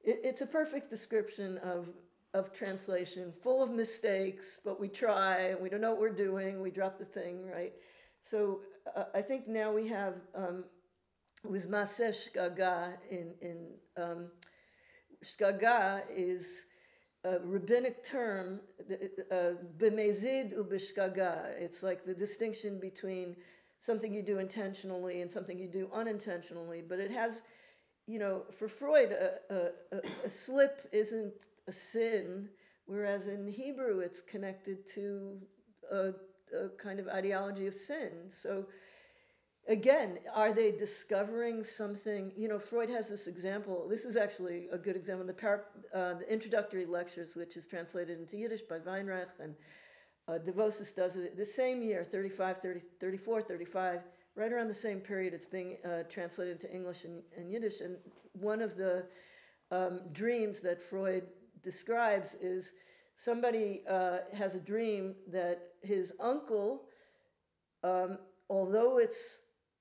it, it's a perfect description of of translation, full of mistakes, but we try and we don't know what we're doing. We drop the thing, right? So uh, I think now we have um, with Masesh Gaga in in um, Shgaga is a rabbinic term, uh, b'mezid ubishkaga. It's like the distinction between something you do intentionally and something you do unintentionally. But it has, you know, for Freud, a, a, a slip isn't a sin, whereas in Hebrew it's connected to a, a kind of ideology of sin. So again, are they discovering something? You know, Freud has this example. This is actually a good example. The, uh, the introductory lectures, which is translated into Yiddish by Weinreich, and uh, Devosis does it the same year, 35, 30, 34, 35, right around the same period. It's being uh, translated into English and, and, Yiddish. And one of the um, dreams that Freud describes is somebody uh, has a dream that his uncle, um, although it's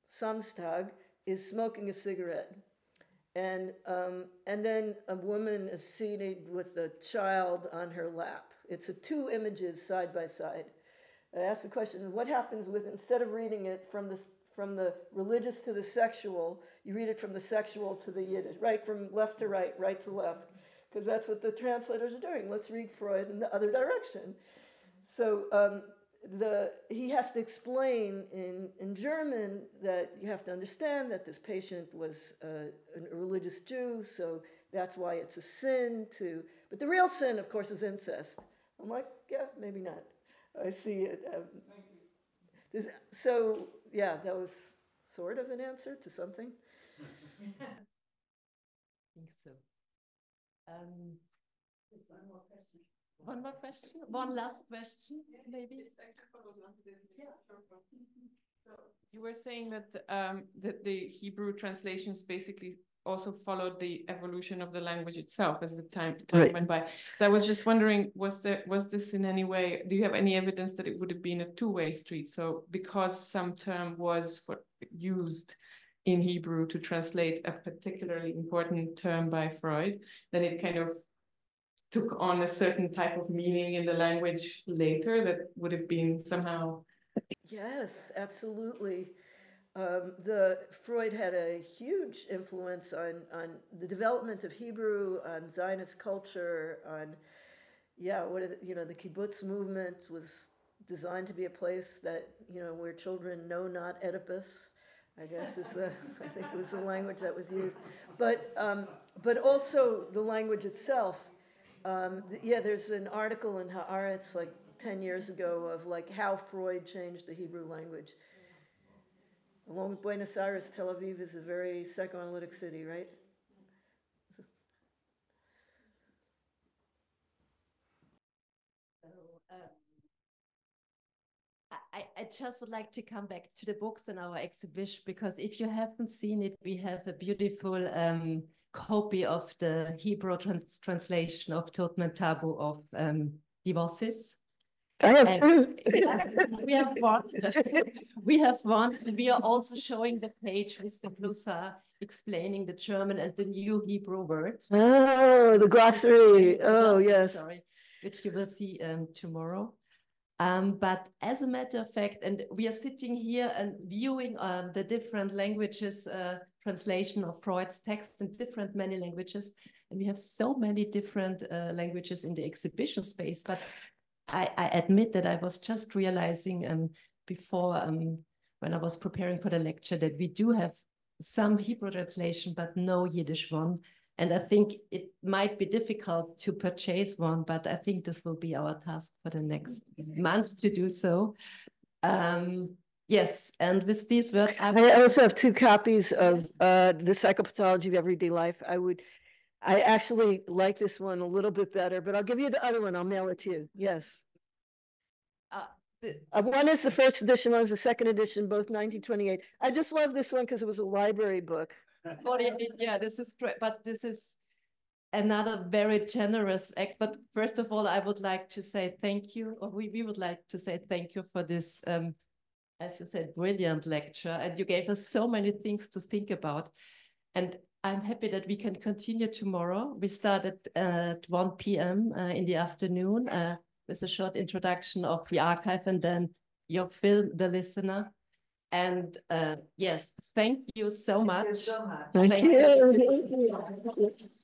Samstag is smoking a cigarette. And, um, and then a woman is seated with a child on her lap. It's a two images side by side. I asked the question, what happens with, instead of reading it from the, from the religious to the sexual, you read it from the sexual to the Yiddish, right from left to right, right to left, because that's what the translators are doing. Let's read Freud in the other direction. So um, the, he has to explain in, in German that you have to understand that this patient was uh, a religious Jew, so that's why it's a sin to. But the real sin, of course, is incest. I'm like, yeah, maybe not. I see it. Um, this, so, yeah, that was sort of an answer to something. I think so. Um, one more question. One more question? One last question, maybe? So you were saying that um, that the Hebrew translations basically also followed the evolution of the language itself as the time, time right. went by. So I was just wondering, was there was this in any way? Do you have any evidence that it would have been a two-way street? So because some term was for, used in Hebrew to translate a particularly important term by Freud, then it kind of took on a certain type of meaning in the language later that would have been somehow. Yes, absolutely. Um, the Freud had a huge influence on on the development of Hebrew, on Zionist culture, on yeah, what the, you know, the kibbutz movement was designed to be a place that you know where children know not Oedipus. I guess is the I think it was the language that was used, but um, but also the language itself um, yeah, there's an article in Haaretz like 10 years ago of like how Freud changed the Hebrew language. Along with Buenos Aires, Tel Aviv is a very psychoanalytic city, right? um, I, just would like to come back to the books in our exhibition because if you haven't seen it, we have a beautiful um, copy of the Hebrew trans translation of Totem und Tabu of um, Devosis. I have two. we have one. We have one. We are also showing the page with the Plusa explaining the German and the new Hebrew words. Oh, the glossary. Oh, glossary, yes. Sorry, which you will see um, tomorrow. Um, but as a matter of fact, and we are sitting here and viewing um, the different languages, uh, translation of Freud's text in different many languages. And we have so many different uh, languages in the exhibition space. But I, I admit that I was just realizing um, before um, when I was preparing for the lecture that we do have some Hebrew translation, but no Yiddish one. And I think it might be difficult to purchase one, but I think this will be our task for the next months to do so. Um, yes, and with these words, I I also have two copies of uh, The Psychopathology of Everyday Life. I would, I actually like this one a little bit better, but I'll give you the other one. I'll mail it to you. Yes. the- Uh, one is the first edition, one is the second edition, both nineteen twenty-eight. I just love this one because it was a library book. 48, yeah, this is great, but this is another very generous act. But first of all, I would like to say thank you, or we, we would like to say thank you for this, um, as you said, brilliant lecture. And you gave us so many things to think about. And I'm happy that we can continue tomorrow. We start at, at 1 p.m. Uh, in the afternoon uh, with a short introduction of the archive and then your film, The Listener. And uh, yes, thank you so much. Thank Thank you.